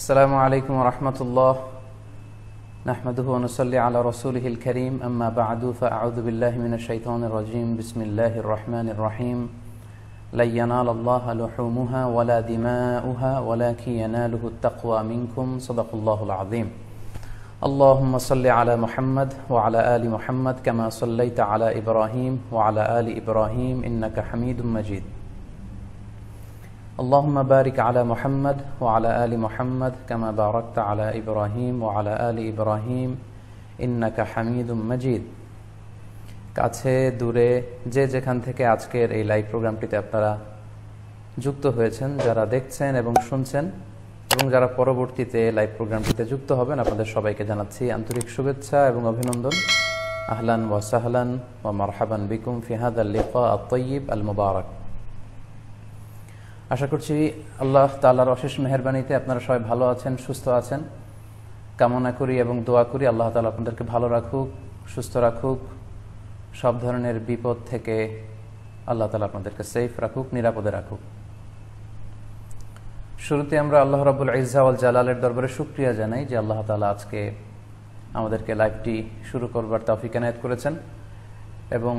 السلام عليكم ورحمة الله. نحمده ونصلي على رسوله الكريم. أما بعد فأعوذ بالله من الشيطان الرجيم. بسم الله الرحمن الرحيم. لن ينال الله لحومها ولا دماؤها ولكن يناله التقوى منكم. صدق الله العظيم. اللهم صل على محمد وعلى آل محمد كما صليت على إبراهيم وعلى آل إبراهيم إنك حميد مجيد. اللهم بارك على محمد وعلى آل محمد كما باركت على إبراهيم وعلى آل إبراهيم إنك حميد مجيد কাছে দূরে যে যেখান থেকে আজকের এই লাইভ প্রোগ্রামটিতে আপনারা যুক্ত হয়েছেন যারা দেখছেন এবং শুনছেন এবং যারা পরবর্তীতে লাইভ প্রোগ্রামটিতে যুক্ত হবেন আপনাদের সবাইকে জানাচ্ছি আন্তরিক শুভেচ্ছা এবং অভিনন্দন আহলান ওয়া সাহলান ওয়া মারহাবান বিকুম ফিহাদ আল লিফা আত্তয়িব আল মুবারক আশা করছি আল্লাহ তাল্লাহর অশেষ মেহরবানিতে আপনারা সবাই ভালো আছেন, সুস্থ আছেন। কামনা করি এবং দোয়া করি আল্লাহ তালা আপনাদেরকে ভালো রাখুক, সুস্থ রাখুক। সব ধরনের বিপদ থেকে আল্লাহ তালা আপনাদেরকে সেফ রাখুক, নিরাপদে রাখুক। শুরুতে আমরা আল্লাহ রাবুল ইজাওয়াল জালালের দরবারে সুক্রিয়া জানাই যে আল্লাহ তালা আজকে আমাদেরকে লাইভটি শুরু করবার তফিক এনায়ত করেছেন এবং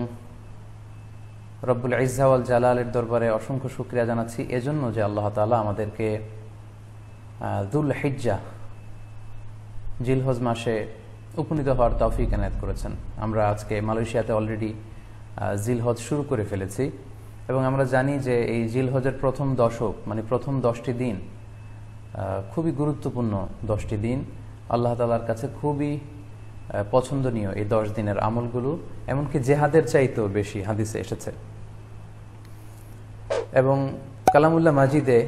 রব্বুল ইজাওয়াল জালালের দরবারে অসংখ্য শুক্রিয়া জানাচ্ছি। এজন্য যে আল্লাহ তালা আমাদেরকে দুল হিজ্জা জিলহজ মাসে উপনীত হওয়ার তৌফিক এনায়ত করেছেন। আমরা আজকে মালয়েশিয়াতে অলরেডি জিলহজ শুরু করে ফেলেছি এবং আমরা জানি যে এই জিলহজের প্রথম দশক মানে প্রথম দশটি দিন খুবই গুরুত্বপূর্ণ দশটি দিন। আল্লাহ তালার কাছে খুবই পছন্দনীয় এই দশ দিনের আমলগুলো, এমনকি জেহাদের চাইতেও বেশি হাদিসে এসেছে। এবং কালামুল্লাহ মাজিদে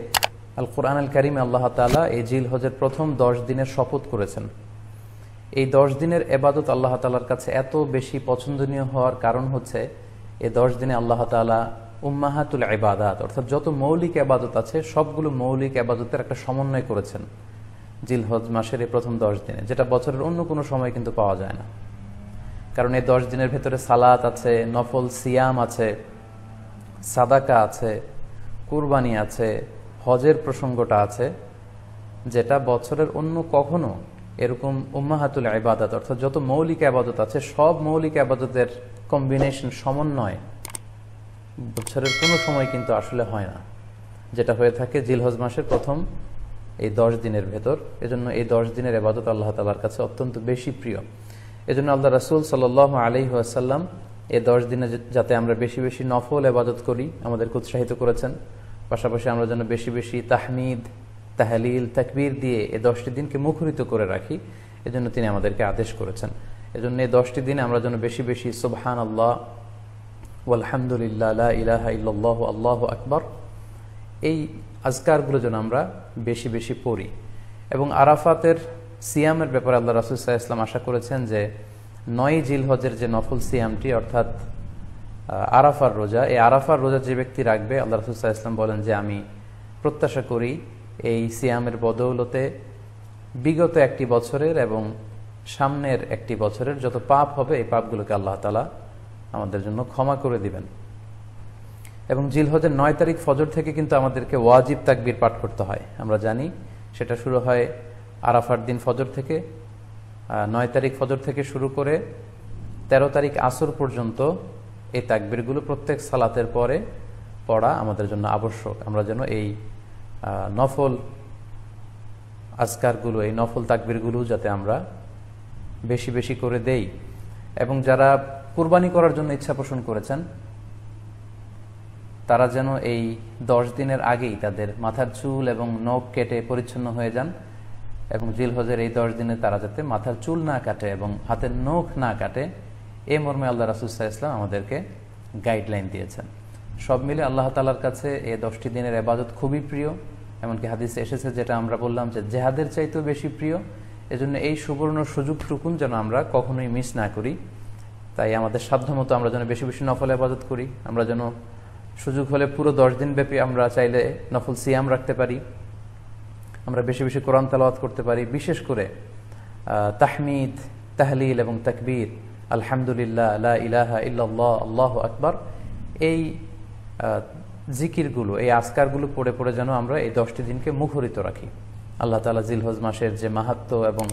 আল কোরআন আল করিমে আল্লাহ তালা এই জিল হজের প্রথম দশ দিনের শপথ করেছেন। এই দশ দিনের এবাদত আল্লাহ তালার কাছে এত বেশি পছন্দনীয় হওয়ার কারণ হচ্ছে, এই দশ দিনে আল্লাহ তালা উম্মাহাতুল এবাদাত অর্থাৎ যত মৌলিক আবাদত আছে, সবগুলো মৌলিক আবাদতের একটা সমন্বয় করেছেন জিলহজ মাসের এই প্রথম দশ দিনে, যেটা বছরের অন্য কোনো সময় কিন্তু পাওয়া যায় না। কারণ এই দশ দিনের ভেতরে সালাত আছে, নফল সিয়াম আছে, সাদাকা আছে কুরবানি আছে, হজের প্রসঙ্গটা আছে, যেটা বছরের অন্য কখনো এরকম উম্মাহাতুল আবাদত অর্থাৎ যত মৌলিক আবাদত আছে, সব মৌলিক আবাদতের কম্বিনেশন সমন্বয় বছরের কোনো সময় কিন্তু আসলে হয় না। যেটা হয়ে থাকে জিলহজ মাসের প্রথম এই দশ দিনের ভেতর। এজন্য এই দশ দিনের এবাদত আল্লাহ তালার কাছে অত্যন্ত বেশি প্রিয়। এজন্য আল্লাহ রাসুল সাল আলি আসাল্লাম এই দশ দিনে যাতে আমরা বেশি বেশি নফল এবাদত করি, আমাদেরকে উৎসাহিত করেছেন। পাশাপাশি আমরা যেন বেশি বেশি তাহমিদ, তাহলিল, তাকবীর দিয়ে এই দশটি দিনকে মুখরিত করে রাখি, এজন্য তিনি আমাদেরকে আদেশ করেছেন। এজন্য এই দশটি দিনে আমরা যেন বেশি বেশি সুবহান আল্লাহ আলহামদুলিল্লাহ ইলাহা ইল্লাহ আল্লাহ আকবর, এই আজকারগুলো যেন আমরা বেশি বেশি পড়ি। এবং আরাফাতের সিয়ামের ব্যাপারে আল্লাহ রাসুলসাহ ইসলাম আশা করেছেন যে নয় জিল হজের যে নফল সিয়ামটি, অর্থাৎ আরাফার রোজা। এই আরাফার রোজা যে ব্যক্তি রাখবে, আল্লাহ রাসুলসাহ ইসলাম বলেন যে, আমি প্রত্যাশা করি এই সিয়ামের বদৌলতে বিগত একটি বছরের এবং সামনের একটি বছরের যত পাপ হবে, এই পাপগুলোকে আল্লাহ তালা আমাদের জন্য ক্ষমা করে দিবেন। এবং জিলহজের নয় তারিখ ফজর থেকে কিন্তু আমাদেরকে ওয়াজিব তাকবির পাঠ করতে হয়। আমরা জানি সেটা শুরু হয় আরাফার দিন ফজর থেকে নয় তারিখ ফজর থেকে শুরু করে ১৩ তারিখ আসর পর্যন্ত এই তাকবিরগুলো প্রত্যেক সালাতের পরে পড়া আমাদের জন্য আবশ্যক। আমরা যেন এই নফল আজকারগুলো, এই নফল তাকবিরগুলো যাতে আমরা বেশি বেশি করে দেই। এবং যারা কুরবানি করার জন্য ইচ্ছা পোষণ করেছেন, তারা যেন এই দশ দিনের আগেই তাদের মাথার চুল এবং নখ কেটে পরিচ্ছন্ন হয়ে যান এবং জিলহজের এই দশ দিনে তারা যাতে মাথার চুল না কাটে এবং হাতের নখ না কাটে এই মর্মে আল্লাহ রাসুসাহ ইসলাম আমাদেরকে গাইডলাইন দিয়েছেন। সব মিলে আল্লাহ তালার কাছে এই দশটি দিনের আবাদত খুবই প্রিয়, এমনকি হাদিসে এসেছে যেটা আমরা বললাম যে জেহাদের চাইতেও বেশি প্রিয়। এজন্য এই সুবর্ণ সুযোগটুকুন যেন আমরা কখনোই মিস না করি। তাই আমাদের সাধ্যমতো আমরা যেন বেশি বেশি নফল আবাদত করি। আমরা যেন সুযোগ হলে পুরো দশ দিন ব্যাপী আমরা চাইলে নফল সিয়াম রাখতে পারি। আমরা বেশি বেশি কোরআন তালাওয়াত করতে পারি। বিশেষ করে তাহমিদ, তাহলিল এবং তাকবীর আলহামদুলিল্লাহ আল্লাহ ইলাহা ইল্লাল্লাহ, আল্লাহ আকবর। এই জিকিরগুলো, এই আসকারগুলো পড়ে পড়ে যেন আমরা এই দশটি দিনকে মুখরিত রাখি। আল্লাহ তালা জিলহজ মাসের যে মাহাত্ম এবং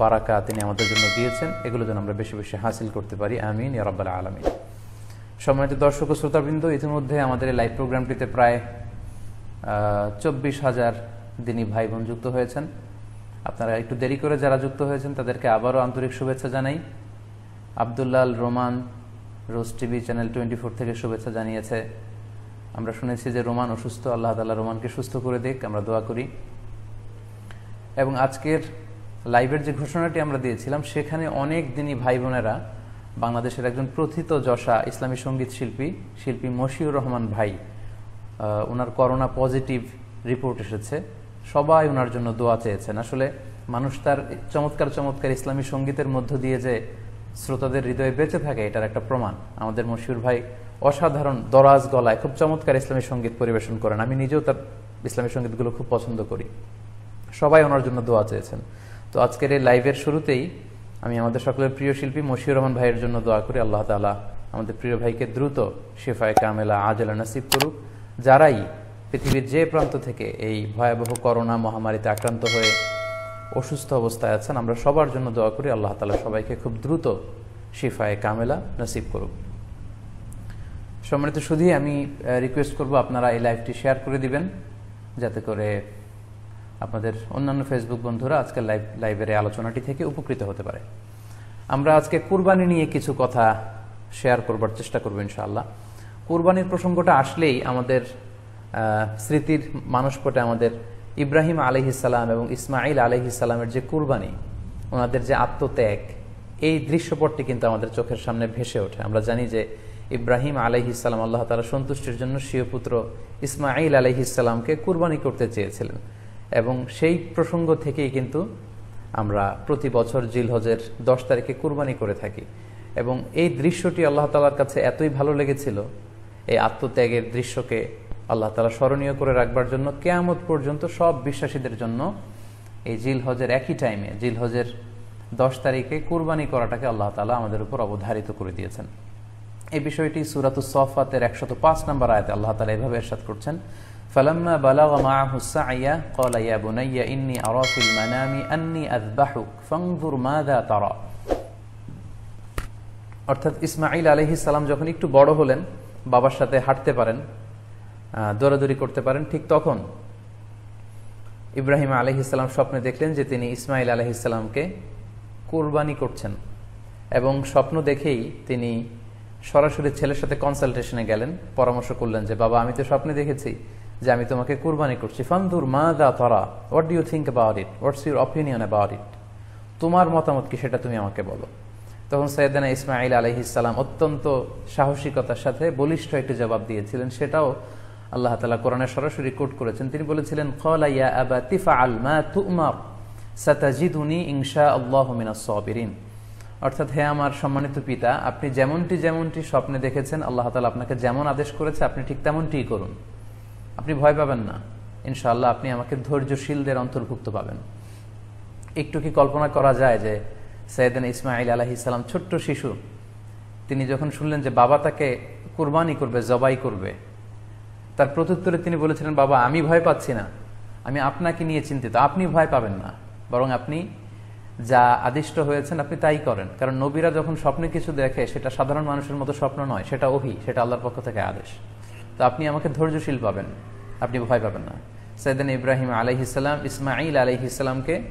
বারাকা তিনি আমাদের জন্য দিয়েছেন, এগুলো যেন আমরা বেশি বেশি হাসিল করতে পারি। আমিন ইয়ারব্বাল আলমিন। সম্মানিত দর্শক ও শ্রোতাবৃন্দ, ইতিমধ্যে আমাদের এই লাইভ প্রোগ্রামটিতে প্রায় চব্বিশ হাজার দিনী ভাই বোন যুক্ত হয়েছেন। আপনারা একটু দেরি করে যারা যুক্ত হয়েছেন, তাদেরকে আবারও আন্তরিক শুভেচ্ছা জানাই। Abdullal Roman Rose TV channel twenty four থেকে শুভেচ্ছা জানিয়েছে। আমরা শুনেছি যে রোমান অসুস্থ, আল্লাহ তাল্লাহ রোমানকে সুস্থ করে দিক, আমরা দোয়া করি। এবং আজকের লাইভের যে ঘোষণাটি আমরা দিয়েছিলাম, সেখানে অনেক দিনই ভাই বোনেরা বাংলাদেশের একজন প্রথিত যশা ইসলামী সংগীত শিল্পী শিল্পী মশিউর রহমান ভাই ওনার করোনা পজিটিভ রিপোর্ট এসেছে। সবাই ওনার জন্য দোয়া চেয়েছেন। আসলে মানুষ তার চমৎকার চমৎকার ইসলামী সঙ্গীতের মধ্য দিয়ে যে শ্রোতাদের হৃদয়ে বেঁচে থাকে, এটার একটা প্রমাণ। আমাদের মশিউর ভাই অসাধারণ দরাজ গলায় খুব চমৎকার ইসলামী সংগীত পরিবেশন করেন। আমি নিজেও তার ইসলামী সঙ্গীতগুলো খুব পছন্দ করি। সবাই ওনার জন্য দোয়া চেয়েছেন। তো আজকের এই লাইভের শুরুতেই আমি আমাদের সকলের প্রিয় শিল্পী মশিউর রহমান ভাইয়ের জন্য দোয়া করি। আল্লাহ তালা আমাদের প্রিয় ভাইকে দ্রুত শেফায় কামেলা আজলা নাসিব করুক, যারাই পৃথিবীর যে প্রান্ত থেকে এই ভয়াবহ করোনা মহামারীতে আক্রান্ত হয়ে অসুস্থ অবস্থায় আছেন, আমরা সবার জন্য দোয়া করি, আল্লাহ তালা সবাইকে খুব দ্রুত শিফায় কামেলা নসিব করুক। সম্মানিত শুধুই আমি রিকোয়েস্ট করব আপনারা এই লাইভটি শেয়ার করে দিবেন, যাতে করে আপনাদের অন্যান্য ফেসবুক বন্ধুরা আজকের লাইভ লাইভের আলোচনাটি থেকে উপকৃত হতে পারে। আমরা আজকে কুরবানি নিয়ে কিছু কথা শেয়ার করবার চেষ্টা করব ইনশাআল্লাহ। কুরবানির প্রসঙ্গটা আসলেই আমাদের স্মৃতির মানসপটে আমাদের ইব্রাহিম আলহিসাল্লাম এবং ইসমাইল আলহিসাল্লামের যে কুরবানি, ওনাদের যে আত্মত্যাগ, এই দৃশ্যপটটি কিন্তু আমাদের চোখের সামনে ভেসে ওঠে। আমরা জানি যে ইব্রাহিম আলহিসাল্লাম আল্লাহ তালা সন্তুষ্টির জন্য স্বীয় পুত্র ইসমাইল আলহিসাল্লামকে কুরবানি করতে চেয়েছিলেন। এবং সেই প্রসঙ্গ থেকেই কিন্তু আমরা প্রতি বছর জিলহজের দশ তারিখে কুরবানি করে থাকি। এবং এই দৃশ্যটি আল্লাহ তালার কাছে এতই ভালো লেগেছিল, এই আত্মত্যাগের দৃশ্যকে আল্লাহ তালা স্মরণীয় করে রাখবার জন্য কেয়ামত পর্যন্ত সব বিশ্বাসীদের জন্য এই জিল হজের একই টাইমে জিল হজের দশ তারিখে কুরবানি করাটাকে আল্লাহ তালা আমাদের উপর অবধারিত করে দিয়েছেন এই বিষয়টি সুরাতুস সফাতের একশত পাঁচ নম্বর আয়তে আল্লাহ তালা এভাবে এরশাদ করছেন فلما بلغ معه السعي قال يا بني إني أرى في المنام أني أذبحك فانظر ماذا ترى অর্থাৎ ইসমাইল আলহি সালাম যখন একটু বড় হলেন বাবার সাথে হাঁটতে পারেন দৌড়াদৌড়ি করতে পারেন ঠিক তখন। ইব্রাহিম আলহিসাল্লাম স্বপ্নে দেখলেন যে তিনি ইসমাইল আলহিসাল্লামকে কোরবানি করছেন এবং স্বপ্ন দেখেই তিনি সরাসরি ছেলের সাথে কনসালটেশনে গেলেন, পরামর্শ করলেন যে, বাবা, আমি তো স্বপ্নে দেখেছি যে আমি তোমাকে কুরবানি করছি। ফান্দুর মা দা তরা what do you think about it what's your opinion about it তোমার মতামত কি সেটা তুমি আমাকে বলো। তখন সৈয়দানা ইসমাইল আলহিসাল্লাম অত্যন্ত সাহসিকতার সাথে বলিষ্ঠ একটি জবাব দিয়েছিলেন। সেটাও আল্লাহ তালা কোরআনে সরাসরি কোট করেছেন। তিনি বলেছিলেন খলাইয়া আবা তিফা আল মা তুমার, সাতাজিদুনি ইংশা আল্লাহ মিনাসবিরিন অর্থাৎ হে আমার সম্মানিত পিতা, আপনি যেমনটি যেমনটি স্বপ্নে দেখেছেন, আল্লাহ তালা আপনাকে যেমন আদেশ করেছে, আপনি ঠিক তেমনটিই করুন। আপনি ভয় পাবেন না। ইনশাআল্লাহ আপনি আমাকে ধৈর্যশীলদের অন্তর্ভুক্ত পাবেন। একটু কি কল্পনা করা যায় যে সৈয়দিন ইসমাইল আলহি ইসলাম ছোট্ট শিশু, তিনি যখন শুনলেন যে বাবা তাকে কুরবানি করবে, জবাই করবে তার প্রত্যুত্তরে তিনি বলেছিলেন, বাবা, আমি ভয় পাচ্ছি না। আমি আপনাকে নিয়ে চিন্তিত। আপনি ভয় পাবেন না। বরং আপনি যা আদিষ্ট হয়েছেন, আপনি তাই করেন। কারণ নবীরা যখন স্বপ্নে কিছু দেখে, সেটা সাধারণ মানুষের মতো স্বপ্ন নয়, সেটা অভি সেটা আল্লাহর পক্ষ থেকে আদেশ। তো আপনি আমাকে ধৈর্যশীল পাবেন। আপনি ভয় পাবেন না। সৈয়দিন ইব্রাহিম আলহিসাল্লাম ইসমাইল আলহিসাল্লামকে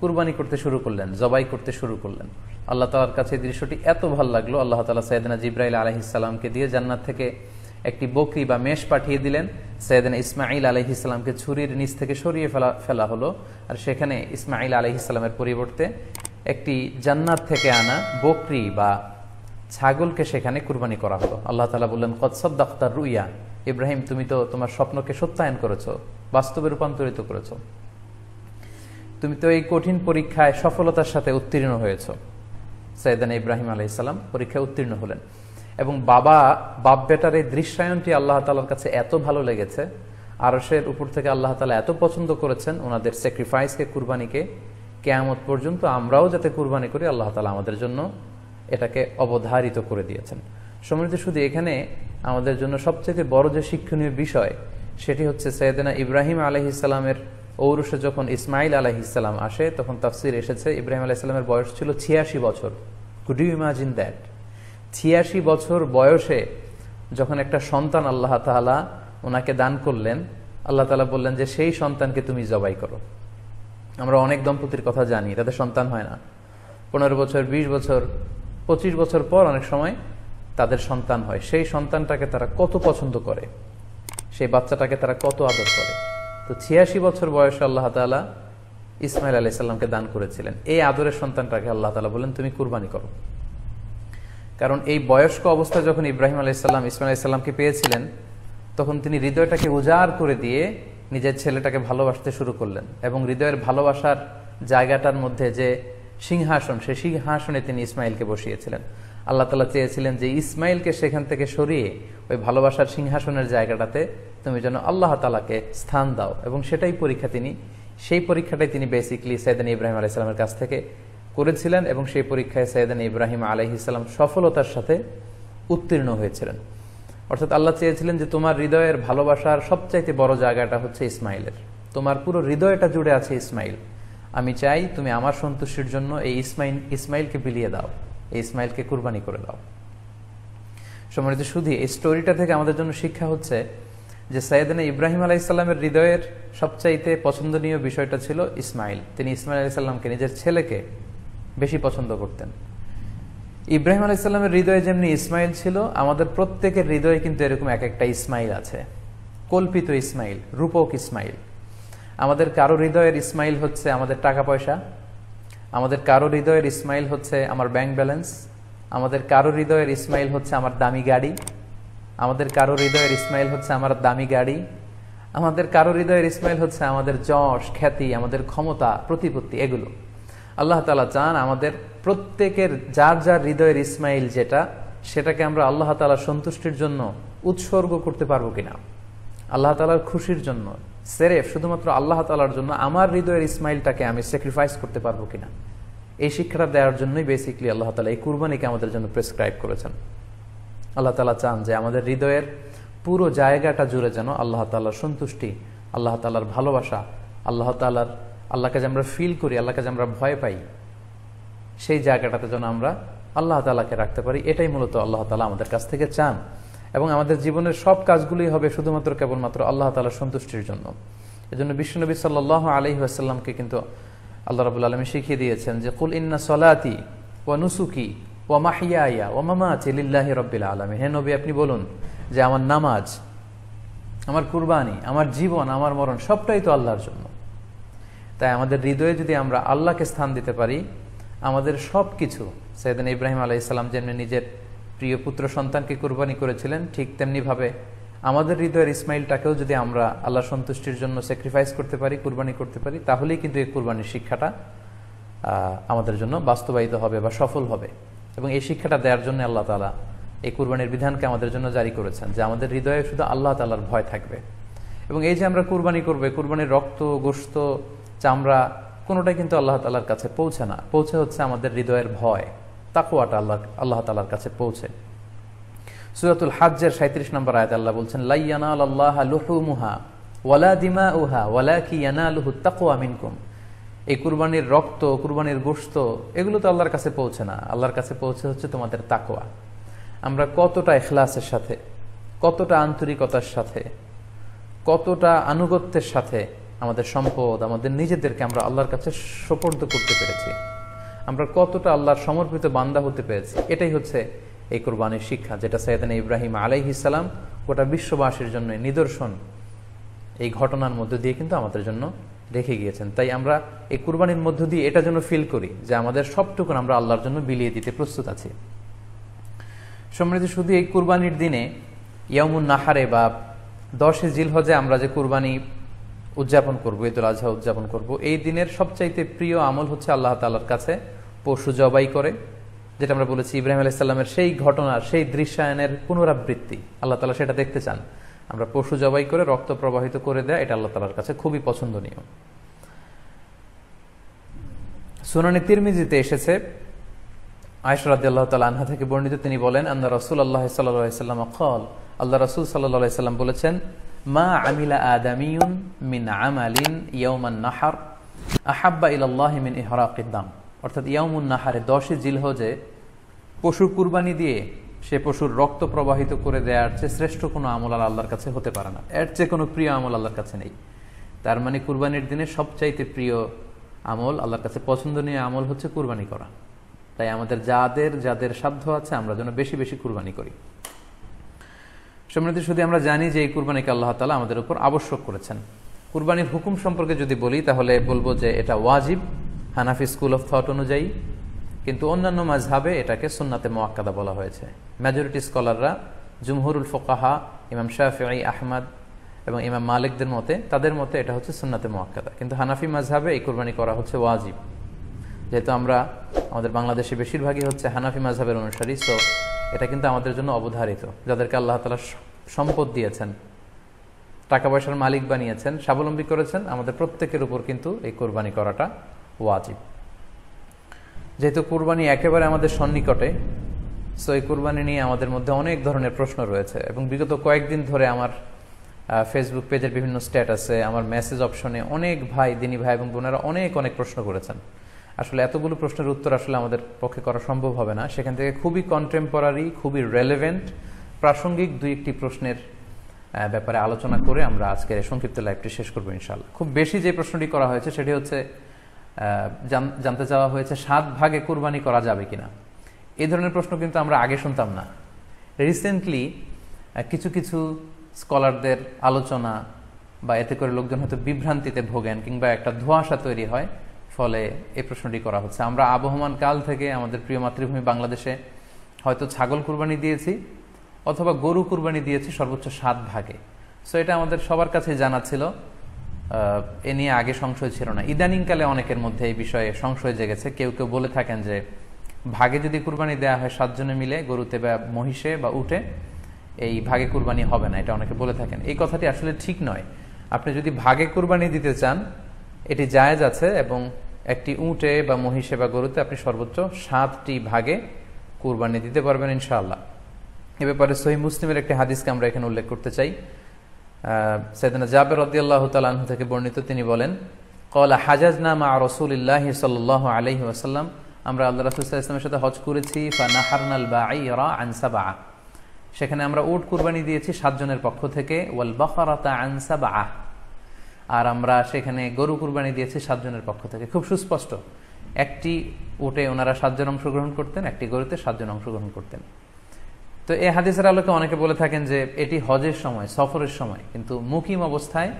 কুরবানি করতে শুরু করলেন, জবাই করতে শুরু করলেন। আল্লাহ তালার কাছে দৃশ্যটি এত ভালো লাগল। আল্লাহ তালা সৈয়দিনা জিব্রাইল আলহিসাল্লামকে দিয়ে জান্নাত থেকে একটি বকরি বা মেষ পাঠিয়ে দিলেন। সৈয়দিন ইসমাইল আলহিসাল্লামকে ছুরির নিচ থেকে সরিয়ে ফেলা ফেলা হলো। আর সেখানে ইসমাইল আলহিসাল্লামের পরিবর্তে একটি জান্নাত থেকে আনা বকরি বা ছাগলকে সেখানে কুরবানি করা হলো। আল্লাহ তালা বললেন কৎসদ্দাক্তার রুইয়া। ইব্রাহিম, তুমি তো তোমার স্বপ্নকে সত্যায়ন করেছ, বাস্তবে রূপান্তরিত করেছ। তুমি তো এই কঠিন পরীক্ষায় সফলতার সাথে উত্তীর্ণ হয়েছ। সৈয়দান ইব্রাহিম আলাইসাল্লাম পরীক্ষায় উত্তীর্ণ হলেন। এবং বাবা বাপ বেটার এই দৃশ্যায়নটি আল্লাহ তালার কাছে এত ভালো লেগেছে। আরসের উপর থেকে আল্লাহ তালা এত পছন্দ করেছেন ওনাদের স্যাক্রিফাইসকে কুরবানিকে। কেয়ামত পর্যন্ত আমরাও যাতে কুরবানি করি, আল্লাহ তালা আমাদের জন্য এটাকে অবধারিত করে দিয়েছেন। সমৃদ্ধ শুধু এখানে আমাদের জন্য সবচেয়ে বড় যে শিক্ষণীয় বিষয়, সেটি হচ্ছে সৈয়দনা ইব্রাহিম আলহিসাল্লামের ঔরসে যখন ইসমাইল আলাহিসাল্লাম আসে, তখন তাফসির এসেছে। ইব্রাহিম আলাইসাল্লামের বয়স ছিল ছিয়াশি বছর। কুড ইউ ইমাজিন দ্যাট ছিয়াশি বছর বয়সে যখন একটা সন্তান আল্লাহ তালা ওনাকে দান করলেন, আল্লাহ তালা বললেন যে সেই সন্তানকে তুমি জবাই করো। আমরা অনেক দম্পতির কথা জানি, তাদের সন্তান হয় না। পনেরো বছর ২০ বছর, পঁচিশ বছর পর অনেক সময় তাদের সন্তান হয়। সেই সন্তানটাকে তারা কত পছন্দ করে, সেই বাচ্চাটাকে তারা কত আদর করে। তো ছিয়াশি বছর বয়সে আল্লাহ তালা ইসমাইল আলি সাল্লামকে দান করেছিলেন। এই আদরের সন্তানটাকে আল্লাহ তালা বললেন, তুমি কুরবানি করো। কারণ এই বয়স্ক অবস্থা যখন ইব্রাহিম আলাইসাল্লাম ইসমাইল আলাইসাল্লামকে পেয়েছিলেন, তখন তিনি হৃদয়টাকে উজাড় করে দিয়ে নিজের ছেলেটাকে ভালোবাসতে শুরু করলেন এবং হৃদয়ের ভালোবাসার জায়গাটার মধ্যে যে সিংহাসন, সেই সিংহাসনে তিনি ইসমাইলকে বসিয়েছিলেন। আল্লাহ তালা চেয়েছিলেন যে ইসমাইলকে সেখান থেকে সরিয়ে ওই ভালোবাসার সিংহাসনের জায়গাটাতে তুমি যেন আল্লাহ তালাকে স্থান দাও। এবং সেটাই পরীক্ষা তিনি, সেই পরীক্ষাটাই তিনি বেসিকলি সৈয়দান ইব্রাহিম আলাইসালামের কাছ থেকে করেছিলেন এবং সেই পরীক্ষায় সৈয়দান ইব্রাহিম আলহিসাল্লাম সফলতার সাথে উত্তীর্ণ হয়েছিলেন। অর্থাৎ আল্লাহ চেয়েছিলেন যে তোমার হৃদয়ের ভালোবাসার সবচাইতে বড় জায়গাটা হচ্ছে ইসমাইলের। তোমার পুরো হৃদয়টা জুড়ে আছে ইসমাইল। আমি চাই তুমি আমার সন্তুষ্টির জন্য এই ইসমাইল, ইসমাইলকে বিলিয়ে দাও, এই ইসমাইলকে কুরবানি করে দাও। সম্মানিত শুধু এই স্টোরিটা থেকে আমাদের জন্য শিক্ষা হচ্ছে যে সৈয়দানা ইব্রাহিম আলাইসাল্লামের হৃদয়ের সবচাইতে পছন্দনীয় বিষয়টা ছিল ইসমাইল। তিনি ইসমাইল আলাইসাল্লামকে নিজের ছেলেকে বেশি পছন্দ করতেন। ইব্রাহিম আলাইসাল্লামের হৃদয়ে যেমনি ইসমাইল ছিল, আমাদের প্রত্যেকের হৃদয়ে কিন্তু এরকম এক একটা ইসমাইল আছে। কল্পিত ইসমাইল, রূপক ইসমাইল। আমাদের কারও হৃদয়ের ইসমাইল হচ্ছে আমাদের টাকা পয়সা। আমাদের কারও হৃদয়ের ইসমাইল হচ্ছে আমার ব্যাংক ব্যালেন্স। আমাদের কারও হৃদয়ের ইসমাইল হচ্ছে আমার দামি গাড়ি। আমাদের কারও হৃদয়ের ইসমাইল হচ্ছে আমার দামি গাড়ি। আমাদের কারও হৃদয়ের ইসমাইল হচ্ছে আমাদের যশ, খ্যাতি, আমাদের ক্ষমতা, প্রতিপত্তি, এগুলো। আল্লাহ তালা চান আমাদের প্রত্যেকের যার যার হৃদয়ের ইসমাইল যেটা, সেটাকে আমরা আল্লাহ তালা সন্তুষ্টির জন্য উৎসর্গ করতে পারব কিনা। আল্লাহ তালার খুশির জন্য। সেরেফ শুধুমাত্র আল্লাহ তালার জন্য আমার হৃদয়ের ইসমাইলটাকে আমি স্যাক্রিফাইস করতে পারব কিনা। এই শিক্ষাটা দেওয়ার জন্যই বেসিকলি আল্লাহ তালা এই কুরবানিকে আমাদের জন্য প্রেসক্রাইব করেছেন। আল্লাহ তালা চান যে আমাদের হৃদয়ের পুরো জায়গাটা জুড়ে যেন আল্লাহ তালার সন্তুষ্টি, আল্লাহ তালার ভালোবাসা, আল্লাহ তালার আল্লাহকে যে আমরা ফিল করি, আল্লাহকে যে আমরা ভয় পাই, সেই জায়গাটাতে যেন আমরা আল্লাহ তালাকে রাখতে পারি, এটাই মূলত আল্লাহ তালা আমাদের কাছ থেকে চান। এবং আমাদের জীবনের সব কাজগুলোই হবে শুধুমাত্র, কেবলমাত্র আল্লাহ তালার সন্তুষ্টির জন্য। এজন্য বিশ্বনবী সাল্লাহ আলহি আসাল্লামকে কিন্তু আল্লাহ রাবুল আলমী শিখিয়ে দিয়েছেন যে, কুল ইন্না সলাতি ও নুসুকি ও মাহিয়া ও মামা চিল্লাহ রব্বিল আলমী হে নবী, আপনি বলুন যে, আমার নামাজ, আমার কুরবানি, আমার জীবন, আমার মরণ সবটাই তো আল্লাহর জন্য। তাই আমাদের হৃদয়ে যদি আমরা আল্লাহকে স্থান দিতে পারি, আমাদের সব কিছু সৈয়দিন ইব্রাহিম আলাইসাল্লাম যেমনি নিজের প্রিয় পুত্র সন্তানকে কুরবানি করেছিলেন, ঠিক তেমনিভাবে আমাদের হৃদয়ের ইসমাইলটাকেও যদি আমরা আল্লাহ সন্তুষ্টির জন্য স্যাক্রিফাইস করতে পারি, কুরবানি করতে পারি, তাহলেই কিন্তু এই কুরবানির শিক্ষাটা আমাদের জন্য বাস্তবায়িত হবে বা সফল হবে। এবং এই শিক্ষাটা দেওয়ার জন্য আল্লাহ তালা এই কুরবানির বিধানকে আমাদের জন্য জারি করেছেন, যে আমাদের হৃদয়ে শুধু আল্লাহ তালার ভয় থাকবে। এবং এই যে আমরা কুরবানি করবে কুরবানির রক্ত গোস্ত চামড়া কোনোটাই কিন্তু আল্লাহ তালার কাছে পৌঁছে না। পৌঁছে হচ্ছে আমাদের হৃদয়ের ভয়। তাকুয়াটা আল্লাহ আল্লাহ তালার কাছে পৌঁছে। সুরাতুল হাজ্জের সাঁত্রিশ নম্বর আয়ত আল্লাহ বলছেন লাইয়ানা আল্লাহ লুহুমুহা ওয়ালা দিমা উহা ওয়ালা কি ইয়ানা লুহু তাকুয়া মিনকুম। এই কুরবানির রক্ত, কুরবানির গোস্ত এগুলো তো আল্লাহর কাছে পৌঁছে না। আল্লাহর কাছে পৌঁছে হচ্ছে তোমাদের তাকোয়া আমরা কতটা এখলাসের সাথে, কতটা আন্তরিকতার সাথে, কতটা আনুগত্যের সাথে আমাদের সম্পদ, আমাদের নিজেদেরকে আমরা আল্লাহর কাছে সোপর্দ করতে পেরেছি। আমরা কতটা আল্লাহর সমর্পিত বান্দা হতে পেরেছি, এটাই হচ্ছে এই কোরবানির শিক্ষা, যেটা সৈয়দান ইব্রাহিম আলাইহিসাল্লাম গোটা বিশ্ববাসীর জন্য নিদর্শন। এই ঘটনার মধ্য দিয়ে কিন্তু আমাদের জন্য রেখে গিয়েছেন। তাই আমরা এই কুরবানির মধ্য দিয়ে এটা যেন ফিল করি, যে আমাদের সবটুকুন আমরা আল্লাহর জন্য বিলিয়ে দিতে প্রস্তুত আছি। সমৃদ্ধ শুধু এই কুরবানির দিনে ইয়ামুন নাহারে বা দশে জিলহজে আমরা যে কুরবানি উদযাপন করব ঈদুল আজহা উদযাপন করব। এই দিনের সবচাইতে প্রিয় আমল হচ্ছে আল্লাহ তালার কাছে পশু জবাই করে, যেটা আমরা বলেছি ইব্রাহিম আলাইসাল্লামের সেই ঘটনার সেই দৃশ্যায়নের পুনরাবৃত্তি। আল্লাহ তালা সেটা দেখতে চান। আমরা পশু জবাই করে রক্ত প্রবাহিত করে দেয়া, এটা আল্লাহ তালার কাছে খুবই পছন্দনীয়। সুনানি তিরমিজিতে এসেছে আয়সরাদ আল্লাহ তালা আনহা থেকে বর্ণিত তিনি বলেন আল্লাহ রসুল আল্লাহ সাল্লাম কল আল্লাহ রসুল সাল্লাহ সাল্লাম বলেছেন মা আমিলা আদামিউন মিন আমালিন ইয়াউমান নাহার আহাব্বা ইলাল্লাহি মিন ইহরাকিদ দাম অর্থাৎ ইয়াউমুন নাহারে দশে জিলহজে পশু কুরবানি দিয়ে সে পশুর রক্ত প্রবাহিত করে দেওয়ার চেয়ে শ্রেষ্ঠ কোনো আমল আল্লাহর কাছে হতে পারে না। এর চেয়ে কোনো প্রিয় আমল আল্লাহর কাছে নেই। তার মানে কুরবানির দিনে সবচাইতে প্রিয় আমল, আল্লাহর কাছে পছন্দনীয় আমল হচ্ছে কুরবানি করা। তাই আমাদের যাদের যাদের সাধ্য আছে, আমরা যেন বেশি বেশি কুরবানি করি। সম্মানিত শুধু আমরা জানি যে এই কুরবানিকে আল্লাহ তালা আমাদের উপর আবশ্যক করেছেন। কুরবানির হুকুম সম্পর্কে যদি বলি, তাহলে বলব যে এটা ওয়াজিব, হানাফি স্কুল অফ থট অনুযায়ী। কিন্তু অন্যান্য মাঝহাবে এটাকে সুন্নাতে মোয়াক্কাদা বলা হয়েছে। মেজরিটি স্কলাররা, জুমহুরুল ফোকাহা, ইমাম শাহি আহমদ এবং ইমাম মালিকদের মতে, তাদের মতে এটা হচ্ছে সুন্নাতে মোয়াক্কাদা কিন্তু হানাফি মাঝহাবে এই কুরবানি করা হচ্ছে ওয়াজিব। যেহেতু আমরা আমাদের বাংলাদেশে বেশিরভাগই হচ্ছে হানাফি মাঝহাবের অনুসারী সো এটা কিন্তু আমাদের জন্য অবধারিত। যাদেরকে আল্লাহ তালা সম্পদ দিয়েছেন টাকা পয়সার মালিক বানিয়েছেন, স্বাবলম্বী করেছেন, আমাদের প্রত্যেকের উপর কিন্তু এই কোরবানি করাটা ওয়াজিব। যেহেতু কোরবানি একেবারে আমাদের সন্নিকটে সো এই কুরবানি নিয়ে আমাদের মধ্যে অনেক ধরনের প্রশ্ন রয়েছে এবং বিগত কয়েকদিন ধরে আমার ফেসবুক পেজের বিভিন্ন স্ট্যাটাসে আমার মেসেজ অপশনে অনেক ভাই, দিনী ভাই এবং বোনেরা অনেক অনেক প্রশ্ন করেছেন। আসলে এতগুলো প্রশ্নের উত্তর আসলে আমাদের পক্ষে করা সম্ভব হবে না। সেখান থেকে খুবই কন্টেম্পোরারি খুবই রেলেভেন্ট প্রাসঙ্গিক দুই একটি প্রশ্নের ব্যাপারে আলোচনা করে আমরা আজকের সংক্ষিপ্ত লাইভটি শেষ করব ইনশাল্লাহ খুব বেশি যে প্রশ্নটি করা হয়েছে সেটি হচ্ছে জানতে চাওয়া হয়েছে সাত ভাগে কুরবানি করা যাবে কিনা। এই ধরনের প্রশ্ন কিন্তু আমরা আগে শুনতাম না। রিসেন্টলি কিছু কিছু স্কলারদের আলোচনা বা এতে করে লোকজন হয়তো বিভ্রান্তিতে ভোগেন কিংবা একটা ধোঁয়াশা তৈরি হয়। ফলে এই প্রশ্নটি করা হচ্ছে। আমরা আবহমান কাল থেকে আমাদের প্রিয় মাতৃভূমি বাংলাদেশে হয়তো ছাগল কুরবানি দিয়েছি অথবা গরু কুরবানি দিয়েছি সর্বোচ্চ সাত ভাগে। সো এটা আমাদের সবার কাছে জানা ছিল। এ নিয়ে আগে সংশয় ছিল না। ইদানিংকালে অনেকের মধ্যে এই বিষয়ে সংশয় জেগেছে। কেউ কেউ বলে থাকেন যে ভাগে যদি কুরবানি দেওয়া হয় সাতজনে মিলে গরুতে বা মহিষে বা উঠে, এই ভাগে কুরবানি হবে না, এটা অনেকে বলে থাকেন। এই কথাটি আসলে ঠিক নয়। আপনি যদি ভাগে কুরবানি দিতে চান এটি জায়েজ আছে এবং একটি উঁটে বা মহিষে বা গরুতে আপনি সর্বোচ্চ সাতটি ভাগে কুরবানি দিতে পারবেন ইনশাআল্লাহ। এ ব্যাপারে সহি মুসলিমের একটি হাদিসকে আমরা এখানে উল্লেখ করতে চাই। সৈদানা জাবের রদিয়াল্লাহ তালাহ থেকে বর্ণিত তিনি বলেন, কলা হাজাজ নামা রসুল্লাহ সাল আলহি ওয়াসাল্লাম, আমরা আল্লাহ রাসুল্লাহ ইসলামের সাথে হজ করেছি বা সেখানে আমরা উট কুরবানি দিয়েছি সাতজনের পক্ষ থেকে, ওয়াল বখরাতা আনসাবা আর আমরা সেখানে গরু কুরবানি দিয়েছি সাতজনের পক্ষ থেকে। খুব সুস্পষ্ট। একটি উটে ওনারা সাতজন অংশগ্রহণ করতেন, একটি গরুতে সাতজন অংশগ্রহণ করতেন। তো এই হাদিসের আলোকে অনেকে বলে থাকেন যে এটি হজের সময়, সফরের সময়, কিন্তু মুকিম অবস্থায়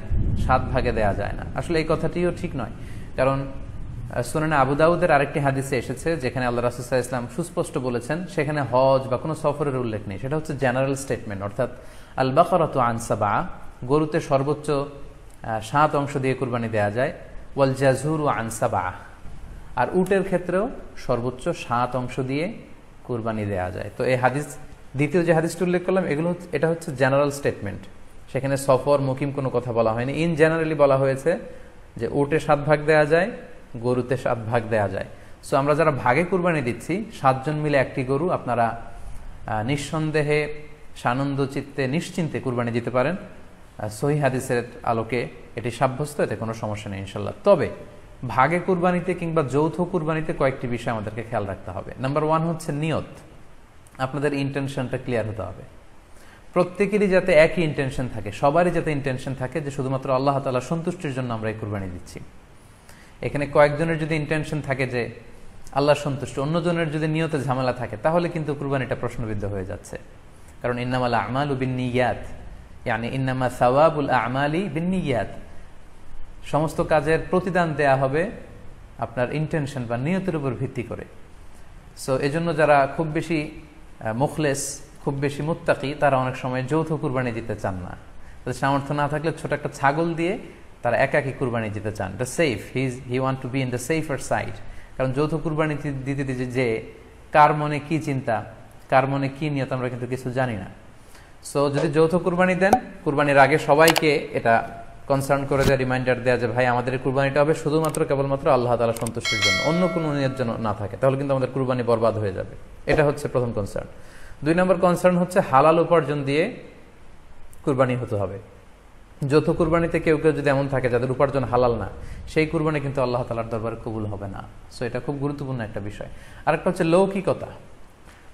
সাত ভাগে দেয়া যায় না। আসলে এই কথাটিও ঠিক নয়। কারণ সুনানে আবুদাউদের আরেকটি হাদিসে এসেছে, যেখানে আল্লাহ রাসুসাহ ইসলাম সুস্পষ্ট বলেছেন, সেখানে হজ বা কোনো সফরের উল্লেখ নেই। সেটা হচ্ছে জেনারেল স্টেটমেন্ট অর্থাৎ আল বাকরাত আনসাবা গরুতে সর্বোচ্চ সাত অংশ দিয়ে কুরবানি দেওয়া যায়। ওয়াল জাজুর ও আনসাবা আর উটের ক্ষেত্রেও সর্বোচ্চ সাত অংশ দিয়ে কুরবানি দেওয়া যায়। তো এই হাদিস, দ্বিতীয় যে হাদিসটি উল্লেখ করলাম, এগুলো এটা হচ্ছে জেনারেল স্টেটমেন্ট। সেখানে সফর, মুকিম কোনো কথা বলা হয়নি। ইন জেনারেলি বলা হয়েছে যে উটে সাত ভাগ দেওয়া যায়, গরুতে সাত ভাগ দেওয়া যায়। সো আমরা যারা ভাগে কুরবানি দিচ্ছি, সাতজন মিলে একটি গরু আপনারা নিঃসন্দেহে সানন্দ চিত্তে নিশ্চিন্তে কুরবানি দিতে পারেন। সহি হাদিসের আলোকে এটি সাব্যস্ত, এতে কোনো সমস্যা নেই ইনশাল্লাহ। তবে, ভাগে কুরবানিতে কিংবা যৌথ কুরবানিতে কয়েকটি বিষয় আমাদেরকে খেয়াল রাখতে হবে। নাম্বার ওয়ান হচ্ছে নিয়ত। আপনাদের ইন্টেনশনটা ক্লিয়ার হতে হবে। প্রত্যেকেরই যাতে একই ইন্টেনশন থাকে, সবারই যাতে ইন্টেনশন থাকে যে শুধুমাত্র আল্লাহ তালা সন্তুষ্টির জন্য আমরা এই কুরবানি দিচ্ছি। এখানে কয়েকজনের যদি ইন্টেনশন থাকে যে আল্লাহ সন্তুষ্ট, অন্যজনের যদি নিয়তে ঝামেলা থাকে, তাহলে কিন্তু কুরবানিটা প্রশ্নবিদ্ধ হয়ে যাচ্ছে। কারণ ইন্নামাল আমাল বিন নিয়াত। ইয়ানি ইন্নামা সাওয়াবুল আমালি বিন নিয়াত সমস্ত কাজের প্রতিদান দেয়া হবে আপনার ইন্টেনশন বা নিয়তের উপর ভিত্তি করে। সো এজন্য যারা খুব বেশি মুখলেস, খুব বেশি মুত্তাকি, তারা অনেক সময় যৌথ কুরবানি দিতে চান না। তাদের সামর্থ্য না থাকলে ছোট একটা ছাগল দিয়ে তারা একাকি কুরবানি দিতে চান। The safe his he want to be in the safer side কারণ যৌথ কুরবানি দিতে দিতে যে, কার মনে কি চিন্তা, কার মনে কি নিয়ত, আমরা কিন্তু কিছু জানি না। সো যদি যৌথ কুরবানি দেন, কুরবানির আগে সবাইকে এটা কনসার্ন করে দেয় রিমাইন্ডার দেওয়া যে, ভাই, আমাদের কুরবানিটা হবে শুধুমাত্র, কেবলমাত্র আল্লাহ তালা সন্তুষ্টির জন্য। অন্য কোনো নিয়ত যেন না থাকে, তাহলে কিন্তু আমাদের কুরবানি বরবাদ হয়ে যাবে। এটা হচ্ছে প্রথম কনসার্ন দুই নম্বর কনসার্ন হচ্ছে হালাল উপার্জন দিয়ে কুরবানি হতে হবে। যৌথ কুরবানিতে কেউ কেউ যদি এমন থাকে যাদের উপার্জন হালাল না, সেই কুরবানি কিন্তু আল্লাহ তালার দরবারে কবুল হবে না। সো এটা খুব গুরুত্বপূর্ণ একটা বিষয়। আরেকটা হচ্ছে লৌকিকতা।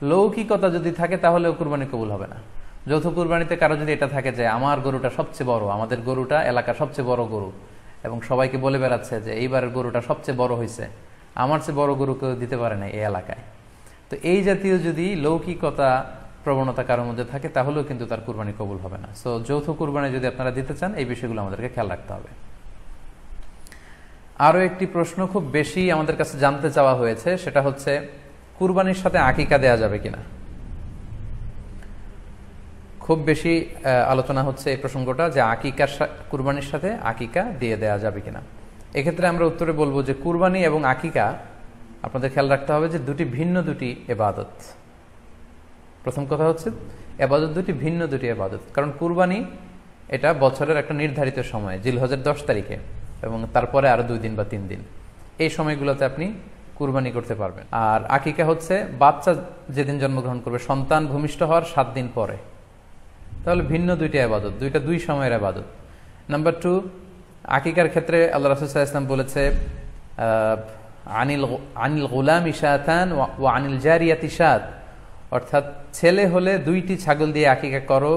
লৌকিকতা যদি থাকে, তাহলেও কুরবানি কবুল হবে না। যৌথ কুরবানিতে কারও যদি এটা থাকে যে আমার গরুটা সবচেয়ে বড়, আমাদের গরুটা এলাকার সবচেয়ে বড় গরু, এবং সবাইকে বলে বেড়াচ্ছে যে এইবারের গরুটা সবচেয়ে বড় হয়েছে আমার চেয়ে বড় গরু কেউ দিতে পারে না এই এলাকায়। তো এই জাতীয় যদি লৌকিকতা, প্রবণতা কারোর মধ্যে থাকে, তাহলেও কিন্তু তার কুরবানি কবুল হবে না। সো যৌথ কুরবানি যদি আপনারা দিতে চান, এই বিষয়গুলো আমাদেরকে খেয়াল রাখতে হবে। আরও একটি প্রশ্ন খুব বেশি আমাদের কাছে জানতে চাওয়া হয়েছে, সেটা হচ্ছে, কুরবানির সাথে আকিকা দেয়া যাবে কিনা? খুব বেশি আলোচনা হচ্ছে এই প্রসঙ্গটা যে আকিকার কুরবানির সাথে আকিকা দিয়ে দেয়া যাবে কিনা। এক্ষেত্রে আমরা উত্তরে বলব যে কুরবানি এবং আকিকা, আপনাদের খেয়াল রাখতে হবে যে দুটি ভিন্ন দুটি এবাদত। প্রথম কথা হচ্ছে, এবাদত দুটি ভিন্ন দুটি এবাদত। কারণ কুরবানি এটা বছরের একটা নির্ধারিত সময়, জিলহজের দশ তারিখে এবং তারপরে আরও দুই দিন বা তিন দিন। এই সময়গুলোতে আপনি কুরবানি করতে পারবেন। আর আকিকা হচ্ছে বাচ্চা যেদিন জন্মগ্রহণ করবে, সন্তান ভূমিষ্ঠ হওয়ার সাত দিন পরে। তাহলে ভিন্ন দুইটা আবাদত দুইটা দুই সময়ের আবাদত নাম্বার টু আকিকার ক্ষেত্রে আল্লাহ রাসুল্লাহ ইসলাম বলেছে আনিল আনিল গোলাম ইশাতান ও আনিল জারিয়াত ইশাত অর্থাৎ ছেলে হলে দুইটি ছাগল দিয়ে আকিকা করো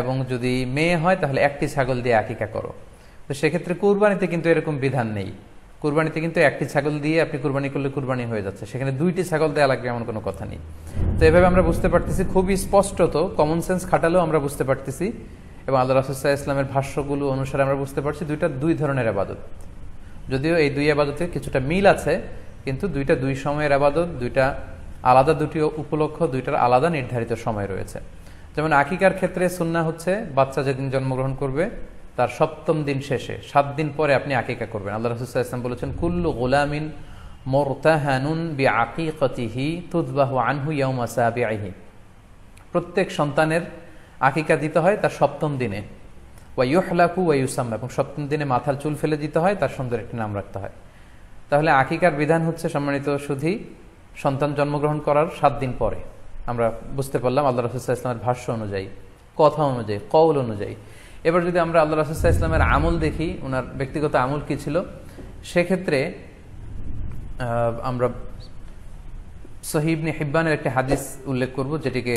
এবং যদি মেয়ে হয় তাহলে একটি ছাগল দিয়ে আকিকা করো। তো সেক্ষেত্রে কুরবানিতে কিন্তু এরকম বিধান নেই। কুরবানিতে কিন্তু একটি ছাগল দিয়ে আপনি কুরবানি করলে কুরবানি হয়ে যাচ্ছে। সেখানে দুইটি ছাগল দেওয়া লাগবে এমন কোনো কথা নেই। তো এভাবে আমরা বুঝতে পারতেছি, খুবই স্পষ্টত কমন সেন্স খাটালেও আমরা বুঝতে পারতেছি এবং আল্লাহ রাসুসাহ ইসলামের ভাষ্যগুলো অনুসারে আমরা বুঝতে পারছি দুইটা দুই ধরনের আবাদত। যদিও এই দুই আবাদতে কিছুটা মিল আছে, কিন্তু দুইটা দুই সময়ের আবাদত, দুইটা আলাদা, দুটি উপলক্ষ, দুইটার আলাদা নির্ধারিত সময় রয়েছে। যেমন আকিকার ক্ষেত্রে সুন্না হচ্ছে, বাচ্চা যেদিন জন্মগ্রহণ করবে তার সপ্তম দিন শেষে, সাত দিন পরে আপনি আকিকা করবেন। আল্লাহ রসুল্লাহ ইসলাম বলেছেন, কুল্লু গোলামিন মোরতাহানুন বি আকিকতিহি তুদবাহু আনহু ইয়ৌমাসাবিআহি প্রত্যেক সন্তানের আকিকা দিতে হয় তার সপ্তম দিনে। ওয়া ইউহলাকু ওয়া ইউসাম এবং সপ্তম দিনে মাথার চুল ফেলে দিতে হয়, তার সুন্দর একটি নাম রাখতে হয়। তাহলে আকিকার বিধান হচ্ছে সম্মানিত শুধু সন্তান জন্মগ্রহণ করার সাত দিন পরে। আমরা বুঝতে পারলাম আল্লাহ রসুল্লাহ ইসলামের ভাষ্য অনুযায়ী, কথা অনুযায়ী, কৌল অনুযায়ী। এবার যদি আমরা আল্লাহ রসুল্লাহ ইসলামের আমল দেখি ওনার ব্যক্তিগত আমল কি ছিল? সেক্ষেত্রে আমরা সহিবনে হিব্বানের একটি হাদিস উল্লেখ করব, যেটিকে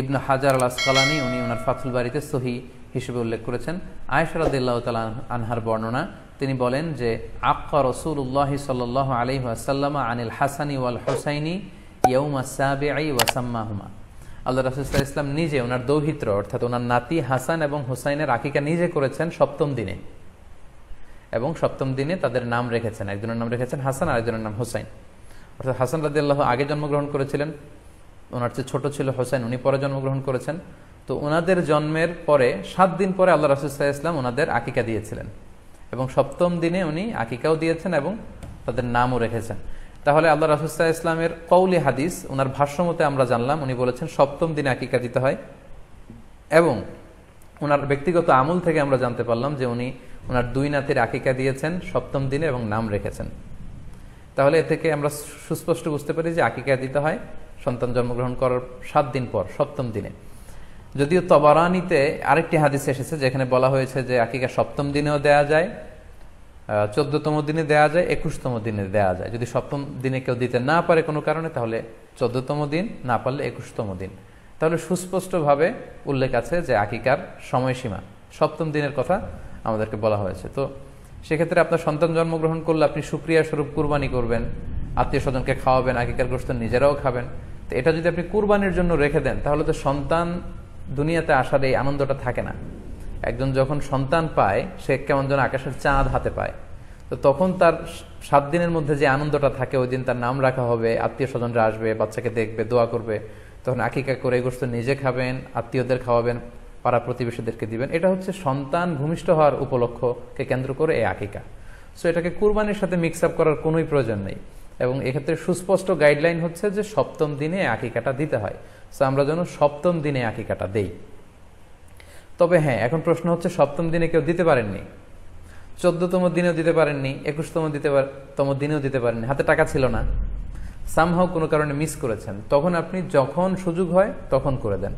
ইবনু হাজার আল আসকালানি উনি ওনার ফাতুল বাড়িতে সহি হিসেবে উল্লেখ করেছেন। আয়সরাদিল্লাহ তালা আনহার বর্ণনা, তিনি বলেন যে, আক্কা রসুল্লাহ সাল আলি আসাল্লামা আনিল হাসানি ওয়াল হোসাইনি ইয়ৌমা সাবে আই ওয়াসাম্মাহুমা। আল্লাহ রাসুল্লাহ ইসলাম নিজে ওনার দৌহিত্র, অর্থাৎ ওনার নাতি হাসান এবং হুসাইনের আকিকা নিজে করেছেন সপ্তম দিনে। এবং সপ্তম দিনে তাদের নাম রেখেছেন। একজনের নাম রেখেছেন হাসান আর একজনের নাম হুসাইন। অর্থাৎ হাসান রাদি আল্লাহ আগে জন্মগ্রহণ করেছিলেন। ওনার চেয়ে ছোট ছিল হোসেন উনি পরে জন্মগ্রহণ করেছেন। তো ওনাদের জন্মের পরে, সাত দিন পরে আল্লাহ রাসুল্লাহ ইসলাম ওনাদের আকিকা দিয়েছিলেন। এবং সপ্তম দিনে উনি আকিকাও দিয়েছেন এবং তাদের নামও রেখেছেন। তাহলে আল্লাহ রাসুল্লাহ ইসলামের কৌলি হাদিস ওনার ভাষ্যমতে আমরা জানলাম, উনি বলেছেন, সপ্তম দিনে আকিকা দিতে হয়। এবং ওনার ব্যক্তিগত আমল থেকে আমরা জানতে পারলাম যে উনি ওনার দুই নাতির আকিকা দিয়েছেন, সপ্তম দিনে এবং নাম রেখেছেন। তাহলে এ থেকে আমরা সুস্পষ্ট বুঝতে পারি যে আকিকা দিতে হয়, সন্তান জন্মগ্রহণ করার সাত দিন পর, সপ্তম দিনে। যদিও তবারানিতে আরেকটি হাদিস এসেছে, যেখানে বলা হয়েছে যে আকিকা সপ্তম দিনেও দেয়া যায় চোদ্দতম দিনে দেয়া যায়, একুশতম দিনে দেয়া যায়। যদি সপ্তম দিনে কেউ দিতে না পারে কোনো কারণে, তাহলে চোদ্দতম দিন, না পারলে একুশতম দিন। তাহলে সুস্পষ্টভাবে উল্লেখ আছে যে আকিকার সময়সীমা। সপ্তম দিনের কথা আমাদেরকে বলা হয়েছে। তো সেক্ষেত্রে আপনার সন্তান জন্মগ্রহণ করলে আপনি সুক্রিয়া স্বরূপ কুরবানি করবেন, আত্মীয় স্বজনকে খাওয়াবেন, আকিকার গ্রস্ত নিজেরাও খাবেন। তো এটা যদি আপনি কুরবানির জন্য রেখে দেন, তাহলে তো সন্তান দুনিয়াতে আসার এই আনন্দটা থাকে না। একজন যখন সন্তান পায়, সে কেমন যেন আকাশের চাঁদ হাতে পায়। তো তখন তার সাত দিনের মধ্যে যে আনন্দটা থাকে, ওই দিন তার নাম রাখা হবে, আত্মীয় স্বজনরা আসবে, বাচ্চাকে দেখবে, দোয়া করবে। তখন আকিকা করে গোষ্ঠ নিজে খাবেন, আত্মীয়দের খাওয়াবেন, পাড়া প্রতিবেশীদেরকে দিবেন। এটা হচ্ছে সন্তান ভূমিষ্ঠ হওয়ার উপলক্ষকে কেন্দ্র করে এই আকিকা। সো এটাকে কুরবানির সাথে মিক্স আপ করার কোনোই প্রয়োজন নেই। এবং এক্ষেত্রে সুস্পষ্ট গাইডলাইন হচ্ছে যে সপ্তম দিনে আকিকাটা দিতে হয়। সো আমরা যেন সপ্তম দিনে আকিকাটা দেই। তবে হ্যাঁ এখন প্রশ্ন হচ্ছে সপ্তম দিনে কেউ দিতে পারেননি। চোদ্দতম দিনেও দিতে পারেননি, একুশতম দিতে তম দিনেও দিতে পারেননি। হাতে টাকা ছিল না। সামহাও কোনো কারণে মিস করেছেন। তখন আপনি যখন সুযোগ হয় তখন করে দেন।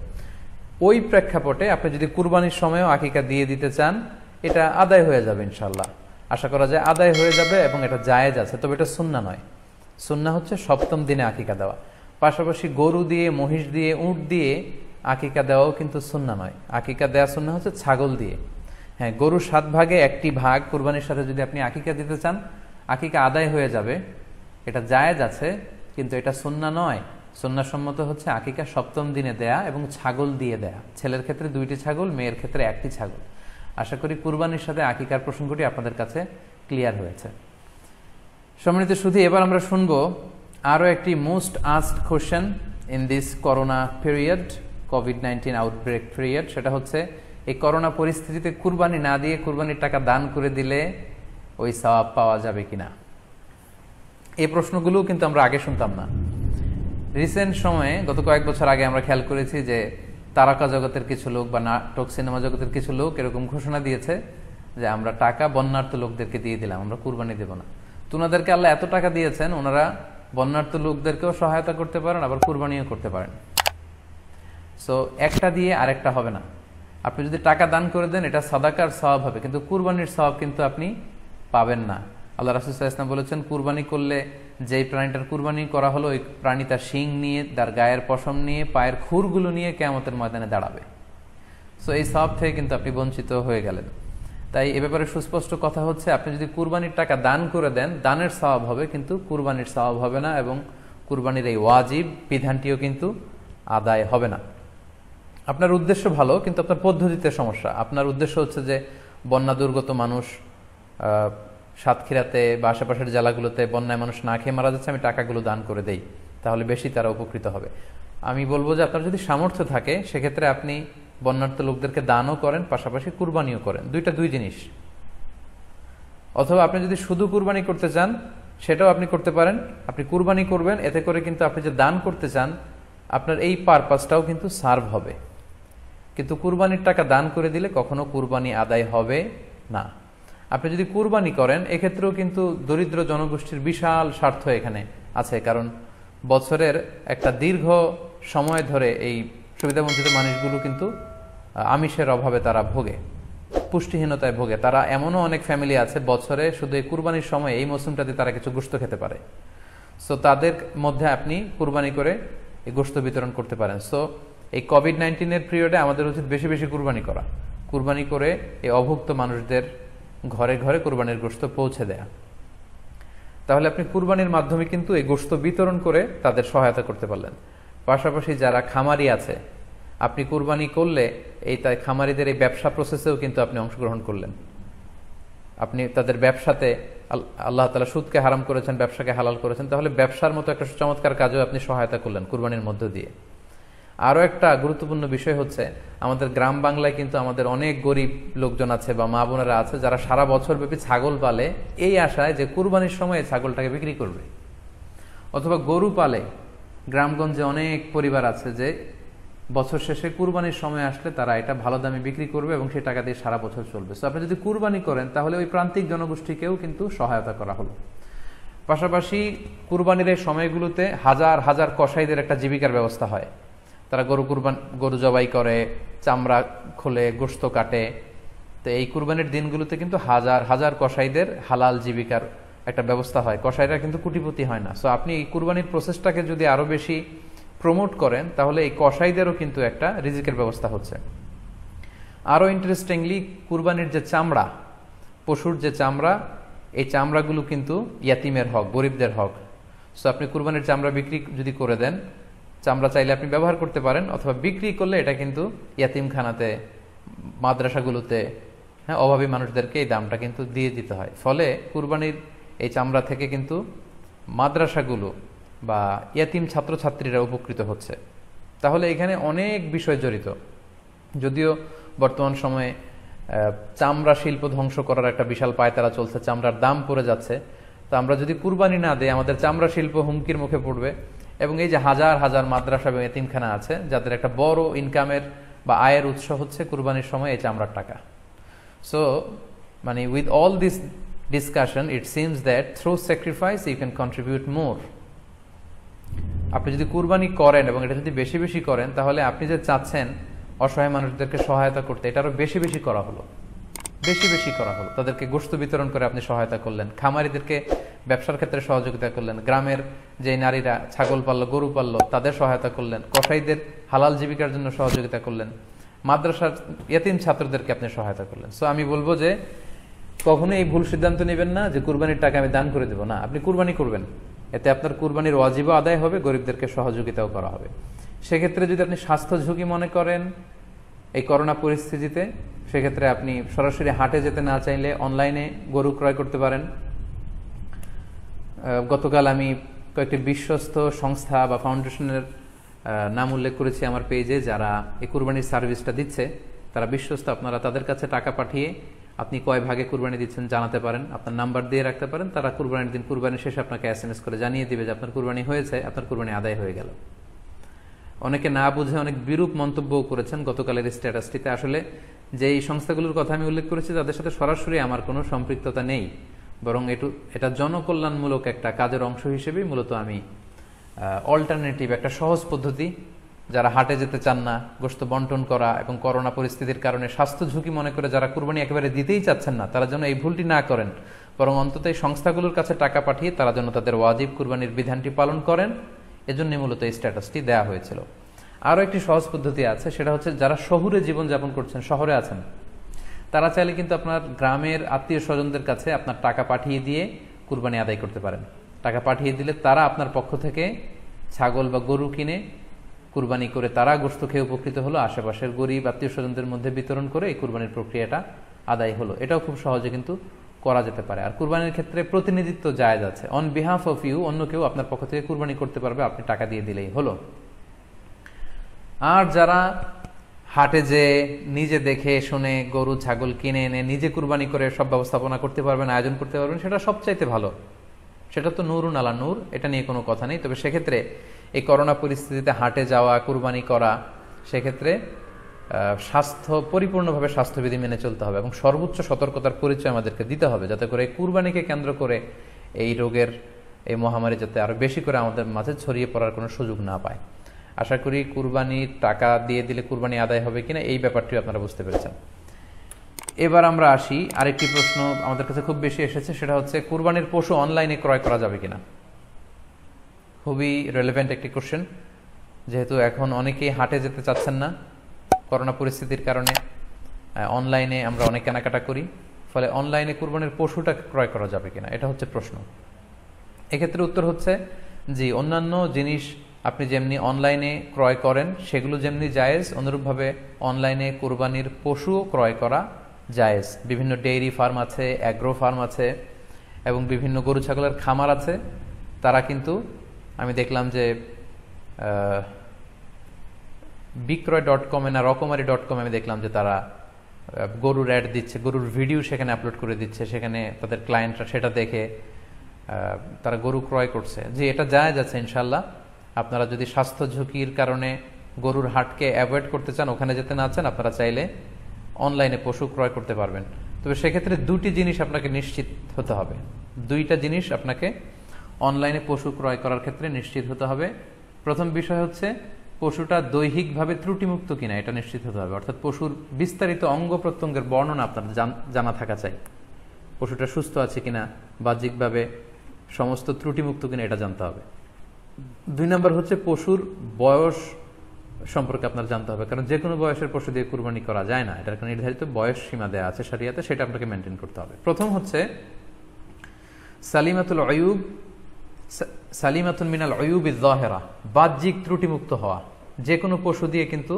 ওই প্রেক্ষাপটে আপনি যদি কুরবানির সময়ও আকিকা দিয়ে দিতে চান, এটা আদায় হয়ে যাবে ইনশাল্লাহ আশা করা যায় আদায় হয়ে যাবে এবং এটা জায়েজ আছে, তবে এটা সুন্না নয়। সুন্না হচ্ছে সপ্তম দিনে আকিকা দেওয়া। পাশাপাশি গরু দিয়ে, মহিষ দিয়ে, উঁট দিয়ে আকিকা দেওয়াও কিন্তু সুন্না নয়। আকিকা দেওয়া সুন্না হচ্ছে ছাগল দিয়ে। হ্যাঁ গরু সাত ভাগে একটি ভাগ, কুরবানির সাথে যদি আপনি আকিকা দিতে চান, আকিকা আদায় হয়ে যাবে। এটা জায়েজ আছে, কিন্তু এটা সুন্না নয়। সুন্নাসম্মত হচ্ছে আকিকা সপ্তম দিনে দেয়া এবং ছাগল দিয়ে দেয়া। ছেলের ক্ষেত্রে দুইটি ছাগল, মেয়ের ক্ষেত্রে একটি ছাগল। আশা করি কুরবানির সাথে আকিকার প্রসঙ্গটি আপনাদের কাছে ক্লিয়ার হয়েছে। সম্মানিত শুধু এবার আমরা শুনব আরও একটি most asked question in this corona period. COVID nineteen outbreak period সেটা হচ্ছে এই করোনা পরিস্থিতিতে কুরবানি না দিয়ে কুরবানির টাকা দান করে দিলে ওই সওয়াব পাওয়া যাবে কিনা? এই প্রশ্নগুলোও কিন্তু আমরা আগে শুনতাম না। রিসেন্ট সময়ে, গত কয়েক বছর আগে আমরা খেয়াল করেছি যে তারকা জগতের কিছু লোক বা নাটক সিনেমা জগতের কিছু লোক এরকম ঘোষণা দিয়েছে যে আমরা টাকা বন্যার্থ লোকদেরকে দিয়ে দিলাম, আমরা কুরবানি দেব না। তুনাদেরকে আল্লাহ এত টাকা দিয়েছেন, ওনারা বন্যার্থ লোকদেরকেও সহায়তা করতে পারেন, আবার কুরবানিও করতে পারেন। সো একটা দিয়ে আরেকটা হবে না। আপনি যদি টাকা দান করে দেন, এটা সাদাকার স্বভাব হবে। কিন্তু কুরবানির স্বভাব কিন্তু আপনি পাবেন না। আল্লাহ রাসুসাহ ইসলাম বলেছেন, কুরবানি করলে যেই প্রাণীটার কুরবানি করা হলো, ওই প্রাণী তার শিং নিয়ে, তার গায়ের পশম নিয়ে, পায়ের খুরগুলো নিয়ে কেমতের ময়দানে দাঁড়াবে। সো এই সব থেকে কিন্তু আপনি বঞ্চিত হয়ে গেলেন। তাই এ ব্যাপারে সুস্পষ্ট কথা হচ্ছে, আপনি যদি কুরবানির টাকা দান করে দেন, দানের স্বভাব হবে, কিন্তু কুরবানির স্বভাব হবে না এবং কুরবানির এই ওয়াজিব, বিধানটিও কিন্তু আদায় হবে না। আপনার উদ্দেশ্য ভালো, কিন্তু আপনার পদ্ধতিতে সমস্যা। আপনার উদ্দেশ্য হচ্ছে যে বন্যা দুর্গত মানুষ সাতক্ষীরাতে বা আশেপাশের জেলাগুলোতে বন্যায় মানুষ না খেয়ে মারা যাচ্ছে, আমি টাকাগুলো দান করে দেই। তাহলে বেশি তারা উপকৃত হবে। আমি বলব যে আপনার যদি সামর্থ্য থাকে, সেক্ষেত্রে আপনি বন্যার্থ লোকদেরকে দানও করেন, পাশাপাশি কুরবানিও করেন। দুইটা দুই জিনিস। অথবা আপনি যদি শুধু কুরবানি করতে চান, সেটাও আপনি করতে পারেন। আপনি কুরবানি করবেন, এতে করে কিন্তু আপনি যে দান করতে চান, আপনার এই পারপাসটাও কিন্তু সার্ভ হবে। কিন্তু কুরবানির টাকা দান করে দিলে কখনো কুরবানি আদায় হবে না। আপনি যদি কুরবানি করেন, এক্ষেত্রেও কিন্তু দরিদ্র জনগোষ্ঠীর বিশাল স্বার্থ এখানে আছে, কারণ বছরের একটা দীর্ঘ সময় ধরে এই সুবিধাবঞ্চিত মানুষগুলো কিন্তু আমিষের অভাবে তারা ভোগে, পুষ্টিহীনতায় ভোগে। তারা এমনও অনেক ফ্যামিলি আছে, বছরে শুধু এই কুরবানির সময় এই মৌসুমটাতে তারা কিছু গোস্ত খেতে পারে। সো তাদের মধ্যে আপনি কুরবানি করে এই গোস্ত বিতরণ করতে পারেন। সো এই কোভিড নাইন্টিনের পিরিয়ডে আমাদের উচিত বেশি বেশি কুরবানি করা। কুরবানি করে এই অভুক্ত মানুষদের ঘরে ঘরে কুরবানির গোস্ত পৌঁছে দেয়া। তাহলে আপনি কুরবানির মাধ্যমে কিন্তু এই গোস্ত বিতরণ করে তাদের সহায়তা করতে পারলেন। পাশাপাশি যারা খামারি আছে, আপনি কুরবানি করলে এই তাই খামারিদের এই ব্যবসা প্রসেসেও কিন্তু আপনি অংশগ্রহণ করলেন। আপনি তাদের ব্যবসাতে আল্লাহ তালা সুদকে হারাম করেছেন, ব্যবসাকে হালাল করেছেন, তাহলে ব্যবসার মতো একটা চমৎকার কাজেও আপনি সহায়তা করলেন কুরবানির মধ্য দিয়ে। আরও একটা গুরুত্বপূর্ণ বিষয় হচ্ছে, আমাদের গ্রাম বাংলায় কিন্তু আমাদের অনেক গরিব লোকজন আছে বা মা বোনেরা আছে, যারা সারা বছর ব্যাপী ছাগল পালে, এই আশায় যে কুরবানির সময় ছাগলটাকে বিক্রি করবে। অথবা গরু পালে, গ্রামগঞ্জে অনেক পরিবার আছে যে বছর শেষে কুরবানির সময় আসলে তারা এটা ভালো দামে বিক্রি করবে এবং সেই টাকা দিয়ে সারা বছর চলবে। সো আপনি যদি কুরবানি করেন, তাহলে ওই প্রান্তিক জনগোষ্ঠীকেও কিন্তু সহায়তা করা হলো। পাশাপাশি কুরবানির এই সময়গুলোতে হাজার হাজার কসাইদের একটা জীবিকার ব্যবস্থা হয়। তারা গরু কুরবান, গরু জবাই করে, চামড়া খোলে, গোস্ত কাটে। তো এই কুরবানির দিনগুলোতে কিন্তু হাজার হাজার কসাইদের হালাল জীবিকার একটা ব্যবস্থা হয়। কসাইরা কিন্তু কুটিপতি হয় না। সো আপনি এই কুরবানির প্রসেসটাকে যদি আরও বেশি প্রমোট করেন, তাহলে এই কসাইদেরও কিন্তু একটা রিজিকের ব্যবস্থা হচ্ছে। আরও ইন্টারেস্টিংলি কুরবানির যে চামড়া, পশুর যে চামড়া, এই চামড়াগুলো কিন্তু ইয়াতিমের হক, গরিবদের হক। সো আপনি কুরবানির চামড়া বিক্রি যদি করে দেন চামড়া চাইলে আপনি ব্যবহার করতে পারেন, অথবা বিক্রি করলে এটা কিন্তু ইয়াতিমখানাতে, মাদ্রাসাগুলোতে হ্যাঁ অভাবী মানুষদেরকে এই দামটা কিন্তু দিয়ে দিতে হয়। ফলে কুরবানির এই চামড়া থেকে কিন্তু মাদ্রাসাগুলো বা ইয়াতিম ছাত্রছাত্রীরা উপকৃত হচ্ছে। তাহলে এখানে অনেক বিষয় জড়িত। যদিও বর্তমান সময়ে চামড়া শিল্প ধ্বংস করার একটা বিশাল পায়তারা চলছে, চামড়ার দাম পড়ে যাচ্ছে। তো আমরা যদি কুরবানি না দেয় আমাদের চামড়া শিল্প হুমকির মুখে পড়বে। এবং এই যে হাজার হাজার মাদ্রাসা এবং এতিমখানা আছে, যাদের একটা বড় ইনকামের বা আয়ের উৎস হচ্ছে কুরবানির সময়, এই চামড়ার টাকা। সো মানে with all this discussion it seems that through sacrifice you can contribute more আপনি যদি কুরবানি করেন এবং এটা যদি বেশি বেশি করেন, তাহলে আপনি যে চাচ্ছেন অসহায় মানুষদেরকে সহায়তা করতে, এটা আরও বেশি বেশি করা হলো। বেশি বেশি করা হলো। তাদেরকে গোস্ত বিতরণ করে আপনি সহায়তা করলেন। খামারিদেরকে ব্যবসার ক্ষেত্রে সহযোগিতা করলেন, গ্রামের যে নারীরা ছাগল পাললো, গরু পাললো, তাদের সহায়তা করলেন, কসাইদের হালাল জীবিকার জন্য সহযোগিতা করলেন, মাদ্রাসার এতিম ছাত্রদেরকে আপনি সহায়তা করলেন। সো আমি বলব যে, কখনো এই ভুল সিদ্ধান্ত নেবেন না যে কুরবানির টাকা আমি দান করে দেবো। না, আপনি কুরবানি করবেন। এতে আপনার কুরবানির ওয়াজিবও আদায় হবে, গরিবদেরকে সহযোগিতাও করা হবে। সেক্ষেত্রে যদি আপনি স্বাস্থ্য ঝুঁকি মনে করেন এই করোনা পরিস্থিতিতে, সেক্ষেত্রে আপনি সরাসরি হাটে যেতে না চাইলে অনলাইনে গরু ক্রয় করতে পারেন। গতকাল আমি কয়েকটি বিশ্বস্ত সংস্থা বা ফাউন্ডেশনের নাম উল্লেখ করেছি আমার পেজে, যারা এই কুরবানির সার্ভিসটা দিচ্ছে। তারা বিশ্বস্ত, আপনারা তাদের কাছে টাকা পাঠিয়ে আপনি কয় ভাগে কুরবানি দিচ্ছেন জানাতে পারেন। আপনার নাম্বার দিয়ে রাখতে পারেন। তারা কুরবানির দিন কুরবানি শেষে আপনাকে এস এম এস করে জানিয়ে দিবে যে আপনার কুরবানি হয়েছে, আপনার কুরবানি আদায় হয়ে গেল। অনেকে না বুঝে অনেক বিরূপ মন্তব্য করেছেন গতকালের স্ট্যাটাসটিতে। আসলে যে এই সংস্থাগুলোর কথা আমি উল্লেখ করেছি, তাদের সাথে সরাসরি আমার কোনো সম্পৃক্ততা নেই। বরং এটু, এটা জনকল্যাণমূলক একটা কাজের অংশ হিসেবেই মূলত আমি অল্টারনেটিভ একটা সহজ পদ্ধতি, যারা হাটে যেতে চান না গোস্ত বন্টন করা এবং করোনা পরিস্থিতির কারণে স্বাস্থ্য ঝুঁকি মনে করে যারা কুরবানি একেবারে দিতেই চাচ্ছেন না, তারা যেন এই ভুলটি না করেন। বরং অন্তত এই সংস্থাগুলোর কাছে টাকা পাঠিয়ে তারা যেন তাদের ওয়াজিব কুরবানির বিধানটি পালন করেন এজন্য মূলত এই স্ট্যাটাসটি দেওয়া হয়েছিল। আরও একটি সহজ পদ্ধতি আছে, সেটা হচ্ছে যারা শহুরে জীবনযাপন করছেন, শহরে আছেন তারা চাইলে কিন্তু আপনার গ্রামের আত্মীয় স্বজনদের কাছে আপনার টাকা পাঠিয়ে দিয়ে কুরবানি আদায় করতে পারেন। টাকা পাঠিয়ে দিলে তারা আপনার পক্ষ থেকে ছাগল বা গরু কিনে কুরবানি করে তারা গোস্ত খেয়ে উপকৃত হলো, আশেপাশের গরিব আত্মীয় স্বজনদের মধ্যে বিতরণ করে এই কুরবানির প্রক্রিয়াটা আদায় হলো। এটাও খুব সহজে কিন্তু করা যেতে পারে। আর কুরবানির ক্ষেত্রে প্রতিনিধিত্ব জায়জ আছে। অন বিহাফ অফ ইউ অন্য কেউ আপনার পক্ষ থেকে কুরবানি করতে পারবে, আপনি টাকা দিয়ে দিলেই হলো। আর যারা হাটে যে নিজে দেখে শুনে গরু, ছাগল কিনে এনে নিজে কুরবানি করে সব ব্যবস্থাপনা করতে পারবেন, আয়োজন করতে পারবেন, সেটা সবচাইতে ভালো। সেটা তো নুরুন আলা নূর, এটা নিয়ে কোনো কথা নেই। তবে সেক্ষেত্রে এই করোনা পরিস্থিতিতে হাটে যাওয়া, কুরবানি করা, সেক্ষেত্রে স্বাস্থ্য, পরিপূর্ণভাবে স্বাস্থ্যবিধি মেনে চলতে হবে এবং সর্বোচ্চ সতর্কতার পরিচয় আমাদেরকে দিতে হবে যাতে করে কুরবানিকে কেন্দ্র করে এই রোগের এই মহামারী যাতে আরও বেশি করে আমাদের মাঝে ছড়িয়ে পড়ার কোনো সুযোগ না পায়। আশা করি কুরবানির টাকা দিয়ে দিলে কুরবানি আদায় হবে কিনা এই ব্যাপারটি আপনারা বুঝতে পেরেছেন। এবার আমরা আসি, আরেকটি প্রশ্ন আমাদের কাছে খুব বেশি এসেছে, সেটা হচ্ছে কুরবানির পশু অনলাইনে ক্রয় করা যাবে কিনা? খুবই রেলেভেন্ট একটি কোশ্চেন যেহেতু এখন অনেকেই হাটে যেতে চাচ্ছেন না করোনা পরিস্থিতির কারণে অনলাইনে আমরা অনেক কেনাকাটা করি, ফলে অনলাইনে কুরবানির পশুটা ক্রয় করা যাবে কিনা? এটা হচ্ছে প্রশ্ন। এক্ষেত্রে উত্তর হচ্ছে, জি, অন্যান্য জিনিস আপনি যেমনি অনলাইনে ক্রয় করেন, সেগুলো যেমনি জায়েজ, অনুরূপভাবে অনলাইনে কুরবানির পশুও ক্রয় করা জায়েজ। বিভিন্ন ডেইরি ফার্ম আছে, অ্যাগ্রো ফার্ম আছে, এবং বিভিন্ন গরু ছাগলের খামার আছে। তারা কিন্তু, আমি দেখলাম যে বিক্রয় ডট কমে না রকমারি ডট কমে আমি দেখলাম যে তারা গরুর অ্যাড দিচ্ছে, গরুর ভিডিও সেখানে আপলোড করে দিচ্ছে, সেখানে তাদের ক্লায়েন্টরা সেটা দেখে তারা গরু ক্রয় করছে। যে এটা যায় যাচ্ছে ইনশাল্লাহ আপনারা যদি স্বাস্থ্য ঝুঁকির কারণে গরুর হাটকে অ্যাভয়েড করতে চান, ওখানে যেতে না চান, আপনারা চাইলে অনলাইনে পশু ক্রয় করতে পারবেন। তবে সেক্ষেত্রে দুটি জিনিস আপনাকে নিশ্চিত হতে হবে। দুইটা জিনিস আপনাকে অনলাইনে পশু ক্রয় করার ক্ষেত্রে নিশ্চিত হতে হবে। প্রথম বিষয় হচ্ছে, পশুটা দৈহিকভাবে ত্রুটিমুক্ত কিনা, এটা নিশ্চিত হতে হবে। অর্থাৎ পশুর বিস্তারিত অঙ্গ প্রত্যঙ্গের বর্ণনা আপনার জানা থাকা চাই। পশুটা সুস্থ আছে কিনা, বাহ্যিকভাবে সমস্ত ত্রুটিমুক্ত কিনা, এটা জানতে হবে। দুই নম্বর হচ্ছে পশুর বয়স সম্পর্কে আপনার জানতে হবে, কারণ যে কোনো বয়সের পশু দিয়ে কুরবানি করা যায় না। এটার একটা নির্ধারিত বয়স সীমা দেওয়া আছে সারিয়াতে সেটা আপনাকে মেনটেন করতে হবে। প্রথম হচ্ছে সালিমাতুল অয়ুব সালিমাতুল মিনাল অয়ুব ইজহেরা বাহ্যিক ত্রুটিমুক্ত হওয়া। যে কোনো পশু দিয়ে কিন্তু,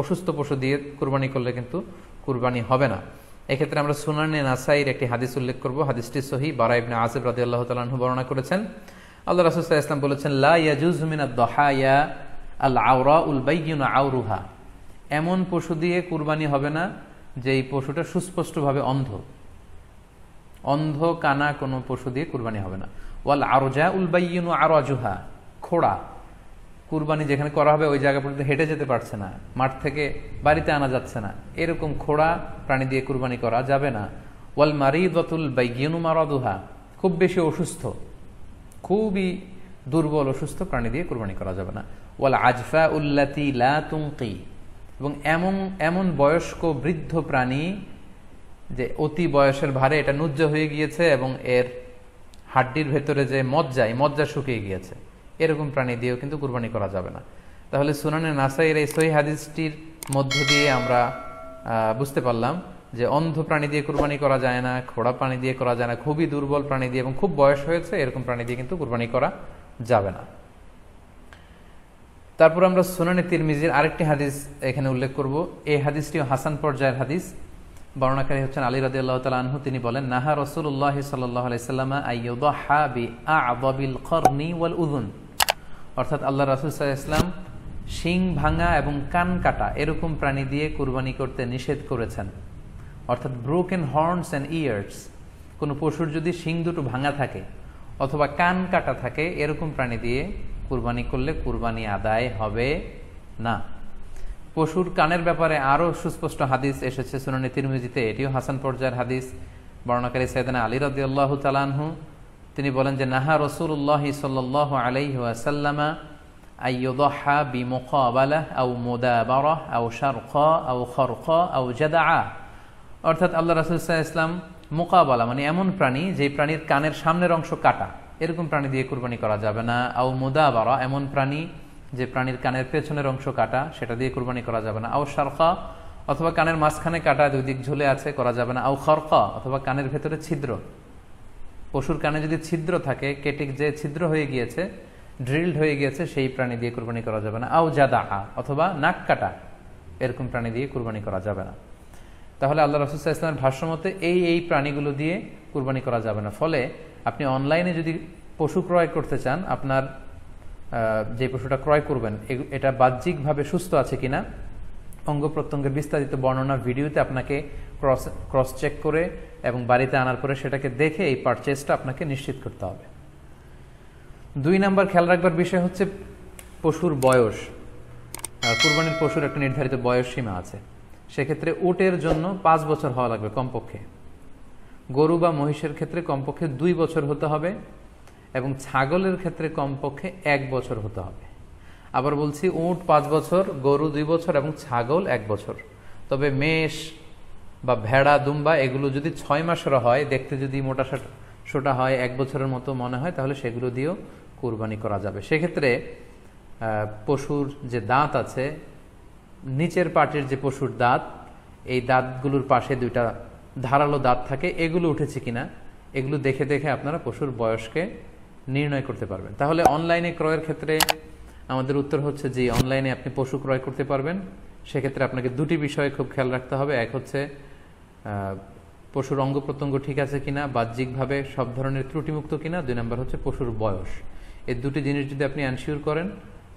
অসুস্থ পশু দিয়ে কুরবানি করলে কিন্তু কুরবানি হবে না। এক্ষেত্রে আমরা সুনানে নাসাইর একটি হাদিস উল্লেখ করব। হাদিসটি সহি বারা ইবনে আসিফ রাজি আল্লাহ তালু বর্ণনা করেছেন। আল্লাহ রাসুল্লাহ ইসলাম বলেছেন, লা ইয়াজুজ মিনা দহায়া আল আউরা উল বাইগুনা আউরুহা এমন পশু দিয়ে কুরবানি হবে না যে এই পশুটা সুস্পষ্টভাবে অন্ধ। অন্ধ কানা কোনো পশু দিয়ে কুরবানি হবে না। ওয়াল আরজা উল বাইনু আরজুহা, খোড়া। কুরবানি যেখানে করা হবে, ওই জায়গা পর্যন্ত হেঁটে যেতে পারছে না, মাঠ থেকে বাড়িতে আনা যাচ্ছে না। এরকম খোড়া প্রাণী দিয়ে কুরবানি করা যাবে না। ওয়াল মারিদতুল বাইগিনু মারাদুহা, খুব বেশি অসুস্থ। খুবই দুর্বল অসুস্থ প্রাণী দিয়ে কোরবানি করা যাবে না। ওয়াল আজফা উল্লাতি লা তুঙ্কি এবং এমন এমন বয়স্ক বৃদ্ধ প্রাণী যে অতি বয়সের ভারে এটা নুজ্জ হয়ে গিয়েছে এবং এর হাড্ডির ভেতরে যে মজ্জা এই মজ্জা শুকিয়ে গিয়েছে। এরকম প্রাণী দিয়েও কিন্তু কোরবানি করা যাবে না। তাহলে সুনানে নাসাইয়ের এই সহি হাদিসটির মধ্য দিয়ে আমরা বুঝতে পারলাম যে অন্ধ প্রাণী দিয়ে কুরবানি করা যায় না খোড়া প্রাণী দিয়ে করা যায় না, খুবই দুর্বল প্রাণী দিয়ে এবং খুব বয়স হয়েছে, এরকম প্রাণী দিয়ে কিন্তু কুরবানি করা যাবে না। তারপর আমরা সুনানি তিরমিজির আরেকটি হাদিস এখানে উল্লেখ করব। এই হাদিসটিও হাসান পর্যায়ের হাদিস। বর্ণাকারী হচ্ছেন আলী রাদি আল্লাহ তালু তিনি বলেন, নাহা রসুল্লাহ সাল্লাহ আলাইসাল্লামা আইয়ুদাহা বি আবিল খরনি ওয়াল উদুন অর্থাৎ আল্লাহ রাসুল ইসলাম শিং ভাঙা এবং কান কাটা এরকম প্রাণী দিয়ে কুরবানি করতে নিষেধ করেছেন। অর্থাৎ ব্রোকেন হর্নস অ্যান্ড ইয়ার্স কোনো পশুর যদি শিং দুটো ভাঙা থাকে অথবা কান কাটা থাকে, এরকম প্রাণী দিয়ে কুরবানি করলে কুরবানি আদায় হবে না। পশুর কানের ব্যাপারে আরও সুস্পষ্ট হাদিস এসেছে সুনানি তিরমিজিতে, এটিও হাসান পর্যায়ের হাদিস। বর্ণাকারী সৈদানা আলী রদি আল্লাহ তালানহু তিনি বলেন যে, নাহা রসুল্লাহ সাল্লাহ আলাইহি আসাল্লামা আইয়ুদহা বিমুকাবালাহ আও মুদাবারাহ আও শারকা আও খরকা আও জাদা অর্থাৎ আল্লাহ রাসুল ইসলাম মোকাবালা মানে এমন প্রাণী যে প্রাণীর কানের সামনের অংশ কাটা। এরকম প্রাণী দিয়ে কুরবানি করা যাবে না। আও মুদাবারা, এমন প্রাণী যে প্রাণীর কানের পেছনের অংশ কাটা, সেটা দিয়ে কুরবানি করা যাবে না। আও সারকা অথবা কানের মাঝখানে কাটা দুই দিক ঝুলে আছে, করা যাবে না। আও খরকা অথবা কানের ভেতরে ছিদ্র। পশুর কানে যদি ছিদ্র থাকে, কেটে যে ছিদ্র হয়ে গিয়েছে, ড্রিল্ড হয়ে গিয়েছে, সেই প্রাণী দিয়ে কুরবানি করা যাবে না। আও জাদা অথবা নাক কাটা, এরকম প্রাণী দিয়ে কুরবানি করা যাবে না। তাহলে আল্লাহ রসুল্লাহ ইসলামের ভাষ্যমতে এই এই প্রাণীগুলো দিয়ে কুরবানি করা যাবে না। ফলে আপনি অনলাইনে যদি পশু ক্রয় করতে চান, আপনার যে পশুটা ক্রয় করবেন এটা বাহ্যিকভাবে সুস্থ আছে কিনা, অঙ্গ প্রত্যঙ্গের বিস্তারিত বর্ণনা ভিডিওতে আপনাকে ক্রস ক্রস চেক করে এবং বাড়িতে আনার পরে সেটাকে দেখে এই পারচেসটা আপনাকে নিশ্চিত করতে হবে। দুই নাম্বার খেয়াল রাখবার বিষয় হচ্ছে পশুর বয়স। কুরবানির পশুর একটা নির্ধারিত বয়স সীমা আছে। সেক্ষেত্রে উটের জন্য পাঁচ বছর হওয়া লাগবে কমপক্ষে। গরু বা মহিষের ক্ষেত্রে কমপক্ষে দুই বছর হতে হবে এবং ছাগলের ক্ষেত্রে কমপক্ষে এক বছর হতে হবে। আবার বলছি উট পাঁচ বছর, গরু দুই বছর এবং ছাগল এক বছর। তবে মেষ বা ভেড়া, দুম্বা এগুলো যদি ছয় মাসের হয়, দেখতে যদি মোটা সোটা হয়, এক বছরের মতো মনে হয়, তাহলে সেগুলো দিয়েও কোরবানি করা যাবে। সেক্ষেত্রে পশুর যে দাঁত আছে নিচের পাটের যে পশুর দাঁত, এই দাঁতগুলোর পাশে দুইটা ধারালো দাঁত থাকে, এগুলো উঠেছে কিনা, এগুলো দেখে দেখে আপনারা পশুর বয়সকে নির্ণয় করতে পারবেন। তাহলে অনলাইনে ক্রয়ের ক্ষেত্রে আমাদের উত্তর হচ্ছে যে, অনলাইনে আপনি পশু ক্রয় করতে পারবেন। সেক্ষেত্রে আপনাকে দুটি বিষয়ে খুব খেয়াল রাখতে হবে। এক হচ্ছে পশুর অঙ্গ প্রত্যঙ্গ ঠিক আছে কিনা, বাহ্যিকভাবে সব ধরনের ত্রুটিমুক্ত কিনা। দুই নম্বর হচ্ছে পশুর বয়স। এই দুটি জিনিস যদি আপনি অ্যানশিওর করেন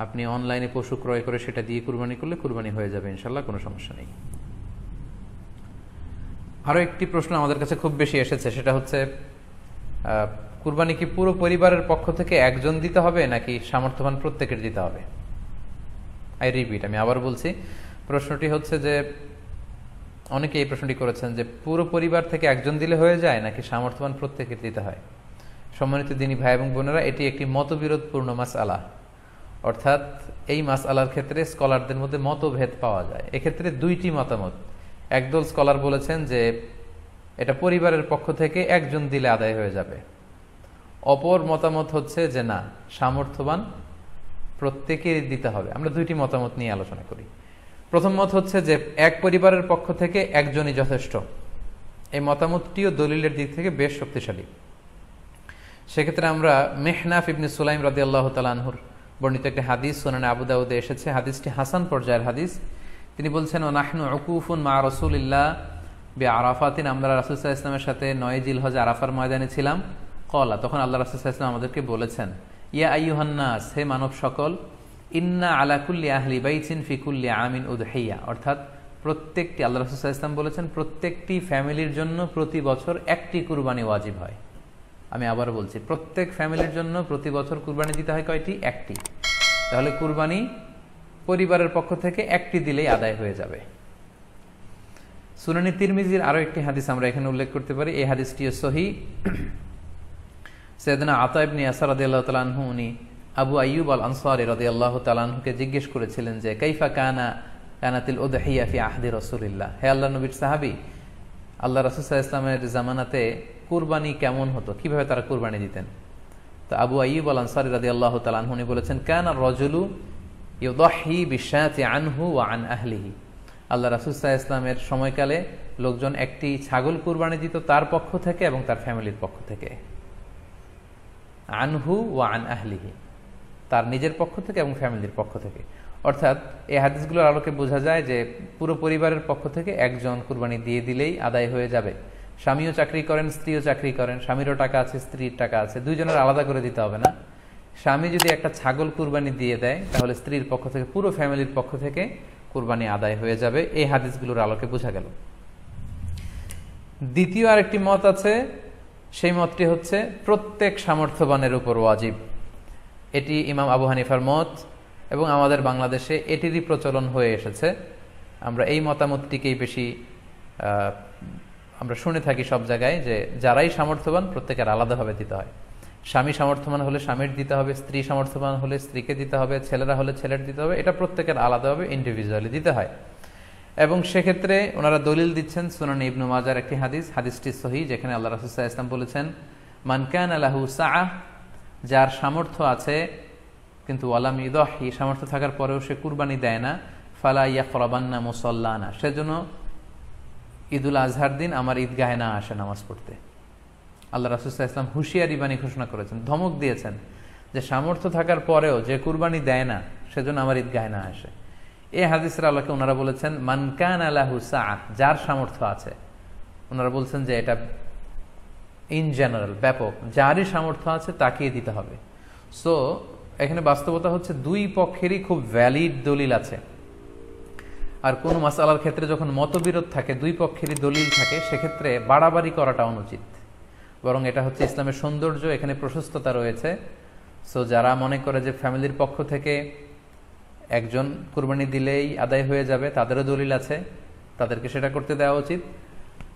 আপনি অনলাইনে পশু ক্রয় করে সেটা দিয়ে কুরবানি করলে কুরবানি হয়ে যাবে ইনশাল্লাহ কোনো সমস্যা নেই। আরও একটি প্রশ্ন আমাদের কাছে খুব বেশি এসেছে, সেটা হচ্ছে কুরবানি কি পুরো পরিবারের পক্ষ থেকে একজন দিতে হবে, নাকি সামর্থ্যবান প্রত্যেকের দিতে হবে? আই রিপিট আমি আবার বলছি, প্রশ্নটি হচ্ছে যে অনেকে এই প্রশ্নটি করেছেন যে, পুরো পরিবার থেকে একজন দিলে হয়ে যায়, নাকি সামর্থ্যবান প্রত্যেকের দিতে হয়? সম্মানিত দিনী ভাই এবং বোনেরা, এটি একটি মতবিরোধপূর্ণ মাস আলা অর্থাৎ এই মাস আলার ক্ষেত্রে স্কলারদের মধ্যে মতভেদ পাওয়া যায়। এক্ষেত্রে দুইটি মতামত। একদল স্কলার বলেছেন যে, এটা পরিবারের পক্ষ থেকে একজন দিলে আদায় হয়ে যাবে। অপর মতামত হচ্ছে যে, না, সামর্থ্যবান প্রত্যেকেরই দিতে হবে। আমরা দুইটি মতামত নিয়ে আলোচনা করি। প্রথম মত হচ্ছে যে, এক পরিবারের পক্ষ থেকে একজনই যথেষ্ট। এই মতামতটিও দলিলের দিক থেকে বেশ শক্তিশালী। সেক্ষেত্রে আমরা মেহনাফ ইবনে সুলাইম রাদি আল্লাহ তালানহুর বর্ণিত একটি হাদিস সোনানে আবুদাউদে এসেছে। হাদিসটি হাসান পর্যায়ের হাদিস। তিনি বলছেন, ও নাহনু অকুফুন মা রসুলিল্লাহ বে আরাফাতিন। আমরা রাসুলসাহ ইসলামের সাথে নয় জিল হজ আরাফার ময়দানে ছিলাম। কলা তখন আল্লাহ রাসুলসাহ ইসলাম আমাদেরকে বলেছেন, ইয়া আইহান্নাস হে মানব সকল, ইন্না আলাকুল্লি আহলি বাইচিন ফিকুল্লি আমিন উদহাইয়া অর্থাৎ প্রত্যেকটি, আল্লাহ রসুল্লাহ ইসলাম বলেছেন, প্রত্যেকটি ফ্যামিলির জন্য প্রতি বছর একটি কুরবানি ওয়াজিব হয়। আমি আবার বলছি, প্রত্যেক ফ্যামিলির জন্য প্রতি বছর কুরবানি দিতে হয় কয়টি? একটি। তাহলে কুরবানি পরিবারের পক্ষ থেকে একটি দিলেই আদায় হয়ে যাবে। সুনানি তিরমিজির আরও একটি হাদিস আমরা এখানে উল্লেখ করতে পারি। এই হাদিসটিও সহি। সৈয়দনা আতাইবনি আসার আদি আল্লাহ উনি আবু আইয়ুব আল আনসারি রদি আল্লাহ তালাহুকে জিজ্ঞেস করেছিলেন যে, কাইফা কানা, কানাতিল উদহিয়া ফি আহদি রসুলিল্লাহ? হে আল্লাহ নবীর সাহাবি, আল্লাহ রাসুসাহ ইসলামের জামানাতে কুরবানি কেমন হতো? কীভাবে তারা কুরবানি দিতেন? তো আবু আইব আল আনসারি রাদি আল্লাহ তালানহুনি বলেছেন, কেন রজলু ইউদাহি বিশ্বাতি আনহু ও আন আহলিহি। আল্লাহ রাসুসাহ ইসলামের সময়কালে লোকজন একটি ছাগল কুরবানি দিত তার পক্ষ থেকে এবং তার ফ্যামিলির পক্ষ থেকে। আনহু ও আন আহলিহি, তার নিজের পক্ষ থেকে এবং ফ্যামিলির পক্ষ থেকে। অর্থাৎ এই হাদিসগুলোর আলোকে বোঝা যায় যে পুরো পরিবারের পক্ষ থেকে একজন কুরবানি দিয়ে দিলেই আদায় হয়ে যাবে। স্বামীও চাকরি করেন, স্ত্রীও চাকরি করেন, স্বামীরও টাকা আছে, স্ত্রীর টাকা আছে, দুইজনের আলাদা করে দিতে হবে না। স্বামী যদি একটা ছাগল কুরবানি দিয়ে দেয়, তাহলে স্ত্রীর পক্ষ থেকে, পুরো ফ্যামিলির পক্ষ থেকে কুরবানি আদায় হয়ে যাবে। এই হাদিসগুলোর আলোকে বোঝা গেল। দ্বিতীয় আরেকটি মত আছে, সেই মতটি হচ্ছে প্রত্যেক সামর্থ্যবানের উপর ওয়াজিব। এটি ইমাম আবু হানিফার মত এবং আমাদের বাংলাদেশে এটিরই প্রচলন হয়ে এসেছে। আমরা এই মতামতটিকেই বেশি আমরা শুনে থাকি সব জায়গায় যে যারাই সামর্থ্যবান, প্রত্যেকের আলাদাভাবে দিতে হয়। স্বামী সামর্থ্যবান হলে স্বামীর দিতে হবে, স্ত্রী সামর্থ্যবান হলে স্ত্রীকে দিতে হবে, ছেলেরা হলে ছেলের দিতে হবে, এটা প্রত্যেকের আলাদাভাবে ইন্ডিভিজুয়ালি দিতে হয়। এবং সেক্ষেত্রে ওনারা দলিল দিচ্ছেন সুনান ইবনু মাজার একটি হাদিস, হাদিসটি সহি, যেখানে আল্লাহ রাসুসাহ ইসলাম বলেছেন মানকান আলাহু সাহ যার সামর্থ্য আছে, কিন্তু ওয়ালাম ইদহি সামর্থ্য থাকার পরেও সে কুরবানি দেয় না, ফালা ইয়া ফরাবান্না মুসল্লানা। সেজন্য ঈদুল আজহার দিন আমার ঈদগাহে না আসে নামাজ পড়তে। আল্লাহ রাসুসাহ ইসলাম হুশিয়ারি বাণী ঘোষণা করেছেন, ধমক দিয়েছেন যে সামর্থ্য থাকার পরেও যে কুরবানি দেয় না, সেজন্য আমার ঈদগাহে না আসে। এ হাদিসের আল্লাহকে ওনারা বলেছেন মানকান আলাহু সাহ যার সামর্থ্য আছে। ওনারা বলছেন যে এটা ইন জেনারেল ব্যাপক। যারই সামর্থ্য আছে তাকিয়ে দিতে হবে। সো এখানে বাস্তবতা হচ্ছে দুই পক্ষেরই খুব ভ্যালিড দলিল আছে। আর কোন মাসালার ক্ষেত্রে যখন মতবিরোধ থাকে, দুই পক্ষেরই দলিল থাকে, সেক্ষেত্রে বাড়াবাড়ি করাটা অনুচিত। বরং এটা হচ্ছে ইসলামের সৌন্দর্য, এখানে প্রশস্ততা রয়েছে। সো যারা মনে করে যে ফ্যামিলির পক্ষ থেকে একজন কুরবানি দিলেই আদায় হয়ে যাবে, তাদেরও দলিল আছে, তাদেরকে সেটা করতে দেওয়া উচিত।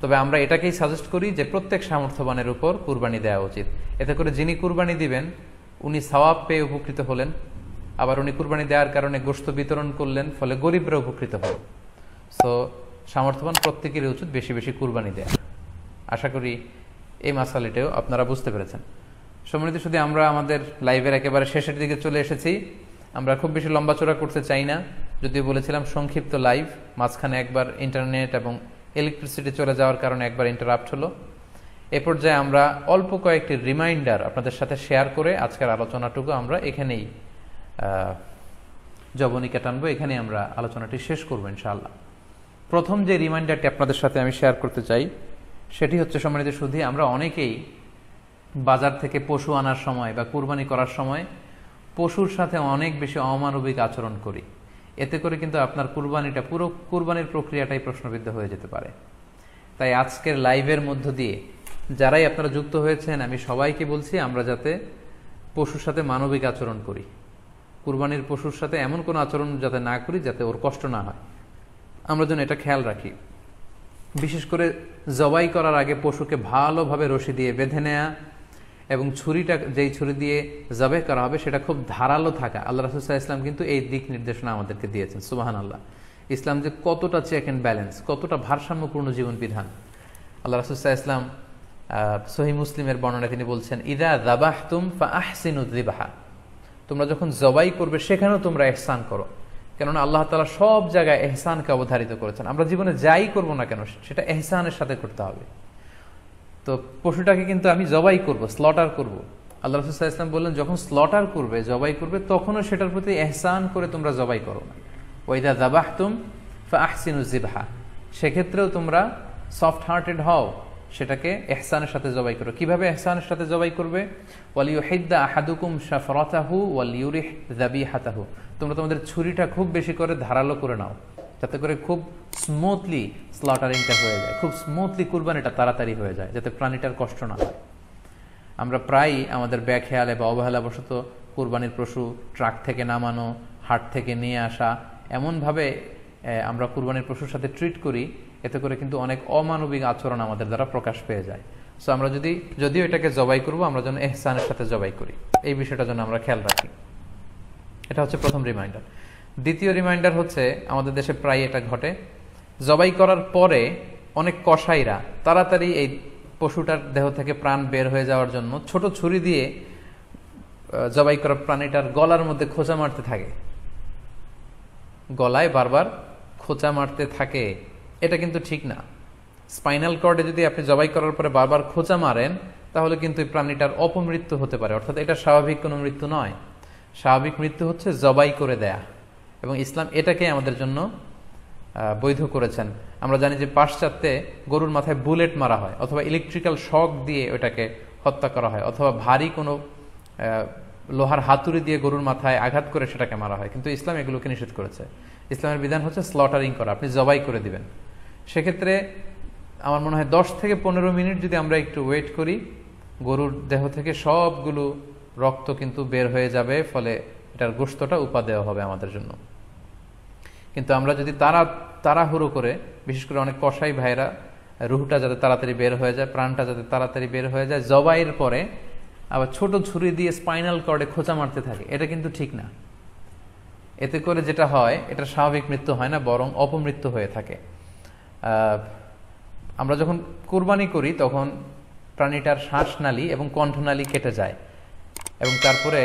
তবে আমরা এটাকেই সাজেস্ট করি যে প্রত্যেক সামর্থ্যবানের উপর কুরবানি দেওয়া উচিত। এতে করে যিনি কুরবানি দিবেন, উনি সওয়াব পেয়ে উপকৃত হলেন। আবার উনি কুরবানি দেওয়ার কারণে গোস্ত বিতরণ করলেন, ফলে গরিবরা উপকৃত হল। সো সামর্থ্যবান প্রত্যেকেরই উচিত বেশি বেশি কুরবানি দেয়া। আশা করি এই মাসালিটাও আপনারা বুঝতে পেরেছেন। সম্মানিত শুধু আমরা আমাদের লাইভের একেবারে শেষের দিকে চলে এসেছি। আমরা খুব বেশি লম্বা চড়া করতে চাই না। যদিও বলেছিলাম সংক্ষিপ্ত লাইভ, মাঝখানে একবার ইন্টারনেট এবং ইলেকট্রিসিটি চলে যাওয়ার কারণে একবার ইন্টারাপ্ট হলো। এ পর্যায়ে আমরা অল্প কয়েকটি রিমাইন্ডার আপনাদের সাথে শেয়ার করে আজকের আলোচনাটুকু আমরা এখানেই জবনিকা টানবো এখানে আমরা আলোচনাটি শেষ করব ইনশাআল্লাহ। প্রথম যে রিমাইন্ডারটি আপনাদের সাথে আমি শেয়ার করতে চাই, সেটি হচ্ছে সম্মানিত শুধু আমরা অনেকেই বাজার থেকে পশু আনার সময় বা কুরবানি করার সময় পশুর সাথে অনেক বেশি অমানবিক আচরণ করি। এতে করে কিন্তু আপনার কুরবানিটা পুরো কুরবানির প্রক্রিয়াটাই প্রশ্নবিদ্ধ হয়ে যেতে পারে। তাই আজকের লাইভের মধ্য দিয়ে যারাই আপনারা যুক্ত হয়েছেন, আমি সবাইকে বলছি আমরা যাতে পশুর সাথে মানবিক আচরণ করি। কুরবানির পশুর সাথে এমন কোনো আচরণ যাতে না করি যাতে ওর কষ্ট না হয়। আমরা যেন এটা খেয়াল রাখি। বিশেষ করে জবাই করার আগে পশুকে ভালোভাবে রশি দিয়ে বেঁধে নেয়া এবং ছুরিটা, যেই ছুরি দিয়ে জবে করা হবে সেটা খুব ধারালো থাকা। আল্লাহ রাসুসাহ ইসলাম কিন্তু এই দিক নির্দেশনা আমাদেরকে দিয়েছেন সুবাহান আল্লাহ ইসলাম যে কতটা চেক অ্যান্ড ব্যালেন্স কতটা ভারসাম্যপূর্ণ জীবন বিধান আল্লাহ রাসুসাহ ইসলাম সহি মুসলিমের বর্ণনা তিনি বলছেন, ইদা দাবাহ তুম ফা আহসিনুদ্দিবাহা তোমরা যখন জবাই করবে, সেখানেও তোমরা এহসান করো। কেননা আল্লাহ তালা সব জায়গায় এহসানকে অবধারিত করেছেন। আমরা জীবনে যাই করব না কেন, সেটা এহসানের সাথে করতে হবে। তো পশুটাকে কিন্তু আমি জবাই করব স্লটার করব। আল্লাহ রসুল্লাহ ইসলাম বললেন, যখন স্লটার করবে, জবাই করবে, তখনও সেটার প্রতি এহসান করে তোমরা জবাই করো না। ওইদা দাবাহ তুম ফা আহসিনুজিবাহা সেক্ষেত্রেও তোমরা সফট হার্টেড হও। সেটাকে এহসানের সাথে জবাই করো কীভাবে এহসানের সাথে জবাই করবে? ওয়ালিউহিদ্দা আহাদুকুম শাফরাতাহু ওয়ালিউরিহ দাবি হাতাহু তোমরা তোমাদের ছুরিটা খুব বেশি করে ধারালো করে নাও, যাতে করে খুব স্মুথলি স্লটারিংটা হয়ে যায়। খুব স্মুথলি কুরবানিটা তাড়াতাড়ি হয়ে যায়, যাতে প্রাণীটার কষ্ট না হয়। আমরা প্রায়ই আমাদের ব্যাখেয়ালে বা অবহেলাবশত কুরবানির পশু ট্রাক থেকে নামানো, হাট থেকে নিয়ে আসা, এমনভাবে আমরা কুরবানির পশুর সাথে ট্রিট করি এতে করে কিন্তু অনেক অমানবিক আচরণ আমাদের দ্বারা প্রকাশ পেয়ে যায়। সো আমরা যদি, যদিও এটাকে জবাই করব, আমরা যেন এহসানের সাথে জবাই করি। এই বিষয়টা যেন আমরা খেয়াল রাখি। এটা হচ্ছে প্রথম রিমাইন্ডার দ্বিতীয় রিমাইন্ডার হচ্ছে, আমাদের দেশে প্রায় এটা ঘটে। জবাই করার পরে অনেক কসাইরা তাড়াতাড়ি এই পশুটার দেহ থেকে প্রাণ বের হয়ে যাওয়ার জন্য ছোট ছুরি দিয়ে জবাই করা প্রাণীটার গলার মধ্যে খোঁচা মারতে থাকে। গলায় বারবার খোঁচা মারতে থাকে। এটা কিন্তু ঠিক না। স্পাইনাল কর্ডে যদি আপনি জবাই করার পরে বারবার খোঁচা মারেন, তাহলে কিন্তু এই প্রাণীটার অপমৃত্যু হতে পারে। অর্থাৎ এটা স্বাভাবিক কোনো মৃত্যু নয়। স্বাভাবিক মৃত্যু হচ্ছে জবাই করে দেয়া। এবং ইসলাম এটাকে আমাদের জন্য বৈধ করেছেন। আমরা জানি যে পাশ্চাত্যে গরুর মাথায় বুলেট মারা হয়, অথবা ইলেকট্রিক্যাল শক দিয়ে ওটাকে হত্যা করা হয়, অথবা ভারী কোনো লোহার হাতুড়ি দিয়ে গরুর মাথায় আঘাত করে সেটাকে মারা হয়। কিন্তু ইসলাম এগুলোকে নিষেধ করেছে। ইসলামের বিধান হচ্ছে স্লটারিং করা। আপনি জবাই করে দিবেন। সেক্ষেত্রে আমার মনে হয় দশ থেকে পনেরো মিনিট যদি আমরা একটু ওয়েট করি, গরুর দেহ থেকে সবগুলো রক্ত কিন্তু বের হয়ে যাবে, ফলে এটার গোস্তটা উপা দেওয়া হবে আমাদের জন্য। কিন্তু আমরা যদি তারা, তাড়াহুড়ো করে, বিশেষ করে অনেক কষাই ভাইরা রুহটা যাতে তাড়াতাড়ি বের হয়ে যায়, প্রাণটা যাতে তাড়াতাড়ি বের হয়ে যায়, জবাইয়ের পরে আবার ছোট ছুরি দিয়ে স্পাইনাল কর্ডে খোঁচা মারতে থাকে, এটা কিন্তু ঠিক না। এতে করে যেটা হয়, এটা স্বাভাবিক মৃত্যু হয় না, বরং অপমৃত্যু হয়ে থাকে। আমরা যখন কুরবানি করি, তখন প্রাণীটার শ্বাসনালী এবং কণ্ঠনালী কেটে যায়। এবং তারপরে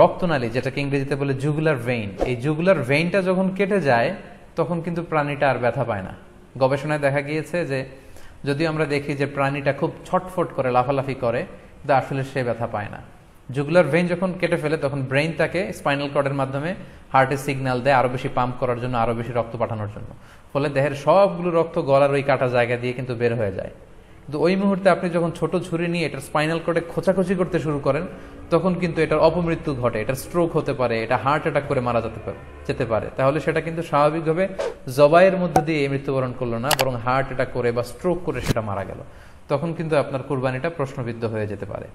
রক্তনালী, যেটাকে ইংরেজিতে বলে জুগুলার ভেইন এই জুগুলার ভেইনটা যখন কেটে যায়, তখন কিন্তু প্রাণীটা আর ব্যথা পায় না। গবেষণায় দেখা গিয়েছে যে যদি আমরা দেখি যে প্রাণীটা খুব ছটফট করে, লাফালাফি করে, কিন্তু আসলে সে ব্যথা পায় না। জুগুলার ভেইন যখন কেটে ফেলে, তখন ব্রেইন তাকে স্পাইনাল কর্ডের মাধ্যমে হার্টে সিগন্যাল দেয় আরও বেশি পাম্প করার জন্য, আরও বেশি রক্ত পাঠানোর জন্য। ফলে দেহের সবগুলো রক্ত গলার ওই কাটা জায়গা দিয়ে কিন্তু বের হয়ে যায়। কিন্তু ওই মুহূর্তে আপনি যখন ছোট ছুরি নিয়ে এটার স্পাইনাল কর্ডে খোঁচাখুচি করতে শুরু করেন, তখন কিন্তু এটার অপমৃত্যু ঘটে, এটার স্ট্রোক হতে পারে, এটা হার্ট অ্যাটাক করে মারা যেতে পারে যেতে পারে। তাহলে সেটা কিন্তু স্বাভাবিকভাবে জবাইয়ের মধ্যে দিয়ে মৃত্যুবরণ করল না, বরং হার্ট অ্যাটাক করে বা স্ট্রোক করে সেটা মারা গেল। তখন কিন্তু আপনার কোরবানিটা প্রশ্নবিদ্ধ হয়ে যেতে পারে।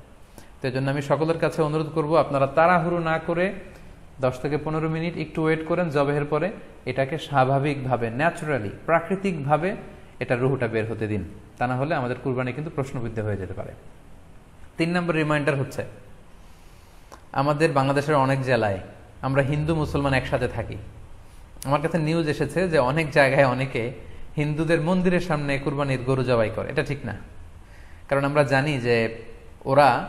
তো জন্য আমি সকলের কাছে অনুরোধ করব, আপনারা তাড়াহুড়ো না করে দশ থেকে পনেরো মিনিট একটু ওয়েট করেন জবেহের পরে। এটাকে স্বাভাবিকভাবে, ন্যাচুরালি, প্রাকৃতিকভাবে এটা রুহুটা বের হতে দিন। তা না হলে আমাদের কুরবানি কিন্তু প্রশ্নবিদ্ধ হয়ে যেতে পারে। তিন নম্বর রিমাইন্ডার হচ্ছে, আমাদের বাংলাদেশের অনেক জেলায় আমরা হিন্দু মুসলমান একসাথে থাকি। আমার কাছে নিউজ এসেছে যে অনেক জায়গায় অনেকে হিন্দুদের মন্দিরের সামনে কুরবানির গরু জবাই করে। এটা ঠিক না। কারণ আমরা জানি যে ওরা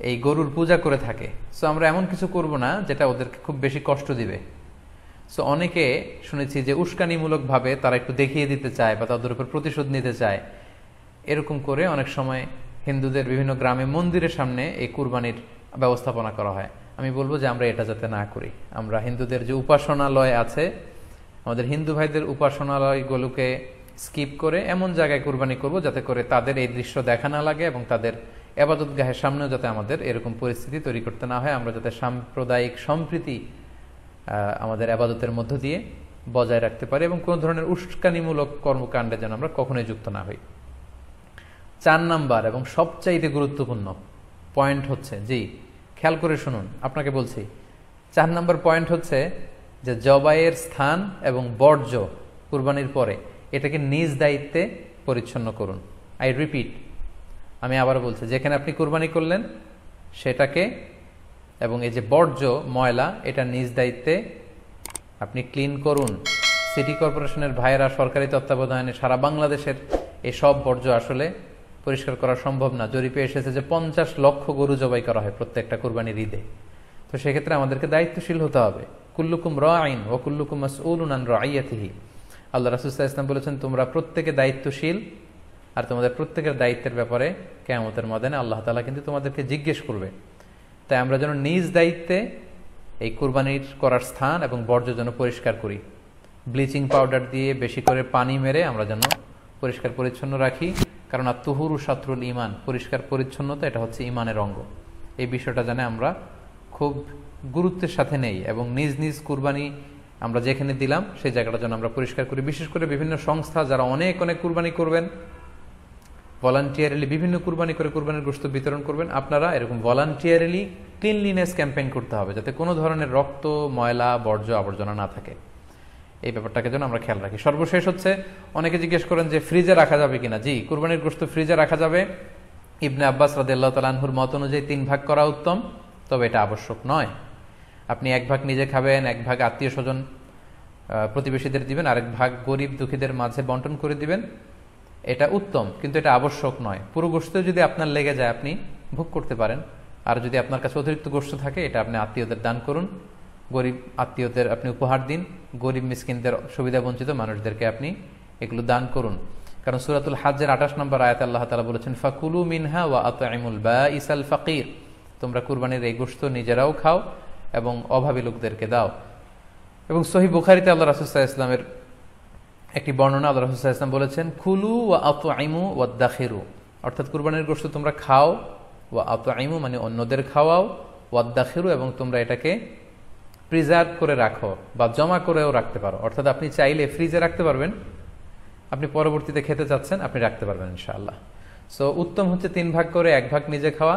এই গরুর পূজা করে থাকে। সো আমরা এমন কিছু করব না যেটা ওদেরকে খুব বেশি কষ্ট দিবে। সো অনেকে শুনেছি যে উস্কানিমূলকভাবে তারা একটু দেখিয়ে দিতে চায় বা তাদের উপর প্রতিশোধ নিতে চায়। এরকম করে অনেক সময় হিন্দুদের বিভিন্ন গ্রামে মন্দিরের সামনে এই কুরবানির ব্যবস্থাপনা করা হয়। আমি বলব যে আমরা এটা যাতে না করি। আমরা হিন্দুদের যে উপাসনালয় আছে, আমাদের হিন্দু ভাইদের উপাসনালয়গুলোকে স্কিপ করে এমন জায়গায় কুরবানি করব যাতে করে তাদের এই দৃশ্য দেখা না লাগে এবং তাদের এবাদত গাহের সামনেও যাতে আমাদের এরকম পরিস্থিতি তৈরি করতে না হয়, আমরা যাতে সাম্প্রদায়িক সম্প্রীতি আমাদের আবাদতের মধ্য দিয়ে বজায় রাখতে পারি এবং কোনো ধরনের উস্কানিমূলক কর্মকাণ্ডে যেন আমরা কখনোই যুক্ত না হই। চার নাম্বার এবং সবচাইতে গুরুত্বপূর্ণ পয়েন্ট হচ্ছে, জি, খেয়াল করে শুনুন, আপনাকে বলছি, চার নাম্বার পয়েন্ট হচ্ছে যে জবাইয়ের স্থান এবং বর্জ্য কুরবানির পরে এটাকে নিজ দায়িত্বে পরিচ্ছন্ন করুন। আই রিপিট আমি আবার বলছি, যেখানে আপনি কুরবানি করলেন, সেটাকে এবং এই যে বর্জ্য, ময়লা, এটা নিজ দায়িত্বে আপনি ক্লিন করুন। সিটি কর্পোরেশনের ভাইয়েরা সরকারি তত্ত্বাবধানে সারা বাংলাদেশের এই সব বর্জ্য আসলে পরিষ্কার করা সম্ভব না। জরিপে এসেছে যে পঞ্চাশ লক্ষ গরু জবাই করা হয় প্রত্যেকটা কুরবানির ঈদে। তো সেক্ষেত্রে আমাদেরকে দায়িত্বশীল হতে হবে। কুল্লুকুম র আইন ও কুল্লুকুম মাসউলুন আন রাইয়াতিহি। আল্লাহ রাসুল্লাহ ইসলাম বলেছেন, তোমরা প্রত্যেকে দায়িত্বশীল আর তোমাদের প্রত্যেকের দায়িত্বের ব্যাপারে কেয়ামতের ময়দানে আল্লাহ তালা কিন্তু তোমাদেরকে জিজ্ঞেস করবে। তাই আমরা যেন নিজ দায়িত্বে এই কুরবানির করার স্থান এবং বর্জ্য যেন পরিষ্কার করি। ব্লিচিং পাউডার দিয়ে বেশি করে পানি মেরে আমরা যেন পরিষ্কার পরিচ্ছন্ন রাখি। কারণ আর তুহুরু সাত্রুল ইমান পরিষ্কার পরিচ্ছন্নতা এটা হচ্ছে ইমানের অঙ্গ। এই বিষয়টা জানে আমরা খুব গুরুত্বের সাথে নেই এবং নিজ নিজ কুরবানি আমরা যেখানে দিলাম, সেই জায়গাটা যেন আমরা পরিষ্কার করি। বিশেষ করে বিভিন্ন সংস্থা যারা অনেক অনেক কুরবানি করবেন ভলান্টিয়ারিলি বিভিন্ন কুরবানি করে কুরবানির গোস্ত বিতরণ করবেন। আপনারা এরকম ভলান্টিয়ারিলি ক্লিনলিনেস ক্যাম্পেইন করতে হবে, যাতে কোনো ধরনের রক্ত, ময়লা, বর্জ্য, আবর্জনা না থাকে। এই ব্যাপারটাকে যেন আমরা খেয়াল রাখি। সর্বশেষ হচ্ছে, অনেকে জিজ্ঞেস করেন যে ফ্রিজে রাখা যাবে কিনা? জি, কুরবানির গোস্ত ফ্রিজে রাখা যাবে। ইবনে আব্বাস রাদিল্লাহ তালাহুর মত অনুযায়ী তিন ভাগ করা উত্তম, তবে এটা আবশ্যক নয়। আপনি এক ভাগ নিজে খাবেন, এক ভাগ আত্মীয় স্বজন প্রতিবেশীদের দিবেন, আরেক ভাগ গরিব দুঃখীদের মাঝে বন্টন করে দিবেন। এটা উত্তম, কিন্তু এটা আবশ্যক নয়। পুরো গোস্ত যদি আপনার লেগে যায়, আপনি ভোগ করতে পারেন। আর যদি আপনার কাছে অতিরিক্ত গোস্ত থাকে, এটা আপনি আত্মীয়দের দান করুন। গরিব আত্মীয়দের আপনি উপহার দিন। গরিব মিসকিনদের সুবিধা বঞ্চিত মানুষদেরকে আপনি এগুলো দান করুন। কারণ সুরাতুল হাজের আঠাশ নম্বর আয়াত আল্লাহ তালা বলেছেন, ফাকুলু মিনহা ওয়া আতআইমুল বা ইসাল ফাকির। তোমরা কুরবানির এই গোস্ত নিজেরাও খাও এবং অভাবী লোকদেরকে দাও। এবং সহি বুখারিতে আল্লাহ রাসুসাহ ইসলামের একটি বর্ণনা আল্লাহ রাসুসাহ ইসলাম বলেছেন খুলু ওয়া আতআইমু ওয়া দাখিরু অর্থাৎ কুরবানির গোস্ত তোমরা খাও, ওয়া আতআইমু মানে অন্যদের খাওয়াও, ওয়া দাখিরু এবং তোমরা এটাকে প্রিজার্ভ করে রাখো বা জমা করেও রাখতে পারো। অর্থাৎ আপনি চাইলে ফ্রিজে রাখতে পারবেন, আপনি পরবর্তীতে খেতে চাচ্ছেন, আপনি রাখতে পারবেন ইনশাআল্লাহ। সো উত্তম হচ্ছে তিন ভাগ করে, এক ভাগ নিজে খাওয়া,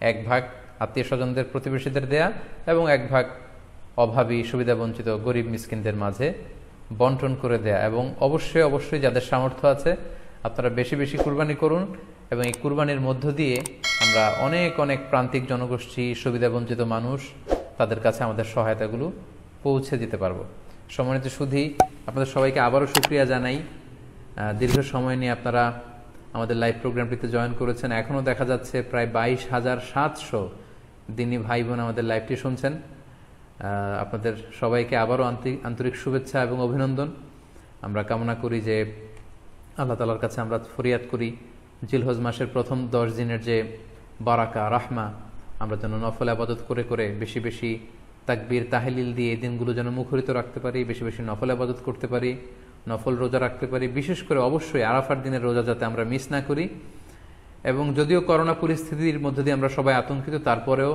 এক ভাগ আত্মীয় স্বজনদের প্রতিবেশীদের দেয়া এবং এক ভাগ অভাবী সুবিধা বঞ্চিত গরিব, মিসকিনদের মাঝে বন্টন করে দেয়া এবং অবশ্যই অবশ্যই যাদের সামর্থ্য আছে, আপনারা বেশি বেশি কুরবানি করুন এবং এই কুরবানির মধ্য দিয়ে আমরা অনেক অনেক প্রান্তিক জনগোষ্ঠী সুবিধা বঞ্চিত মানুষ তাদের কাছে আমাদের সহায়তাগুলো পৌঁছে দিতে পারব। সম্মানিত সুধী, আপনাদের সবাইকে আবারও সুক্রিয়া জানাই। দীর্ঘ সময় নিয়ে আপনারা আমাদের লাইভ প্রোগ্রামটিতে জয়েন করেছেন। এখনও দেখা যাচ্ছে প্রায় বাইশ হাজার সাতশো দিনী ভাই বোন আমাদের লাইভটি শুনছেন। আপনাদের সবাইকে আবারও আন্তরিক শুভেচ্ছা এবং অভিনন্দন। আমরা কামনা করি যে আল্লাহ তালার কাছে আমরা ফরিয়াদ করি, জিলহজ মাসের প্রথম দশ দিনের যে বারাকা, রাহমা, আমরা যেন নফল আবাদত করে করে বেশি বেশি তাকবীর, তাহলিল দিয়ে এই দিনগুলো যেন মুখরিত রাখতে পারি, বেশি বেশি নফল আবাদত করতে পারি, নফল রোজা রাখতে পারি। বিশেষ করে অবশ্যই আরাফার দিনের রোজা যাতে আমরা মিস না করি। এবং যদিও করোনা পরিস্থিতির মধ্যে দিয়ে আমরা সবাই আতঙ্কিত, তারপরেও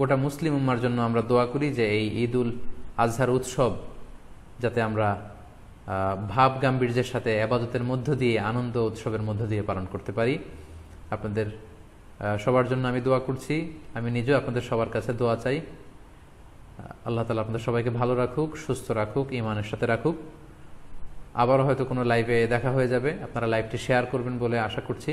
গোটা মুসলিম উম্মার জন্য আমরা দোয়া করি যে এই ঈদ উল আজহার উৎসব যাতে আমরা ভাব গাম্ভীর্যের সাথে, আবাদতের মধ্য দিয়ে, আনন্দ উৎসবের মধ্য দিয়ে পালন করতে পারি। আপনাদের সবার জন্য আমি দোয়া করছি। আমি নিজেও আপনাদের সবার কাছে দোয়া চাই। আল্লাহ তালা আপনাদের সবাইকে ভালো রাখুক, সুস্থ রাখুক ইমানের সাথে রাখুক। আবারও হয়তো কোনো লাইভে দেখা হয়ে যাবে। আপনারা লাইভটি শেয়ার করবেন বলে আশা করছি।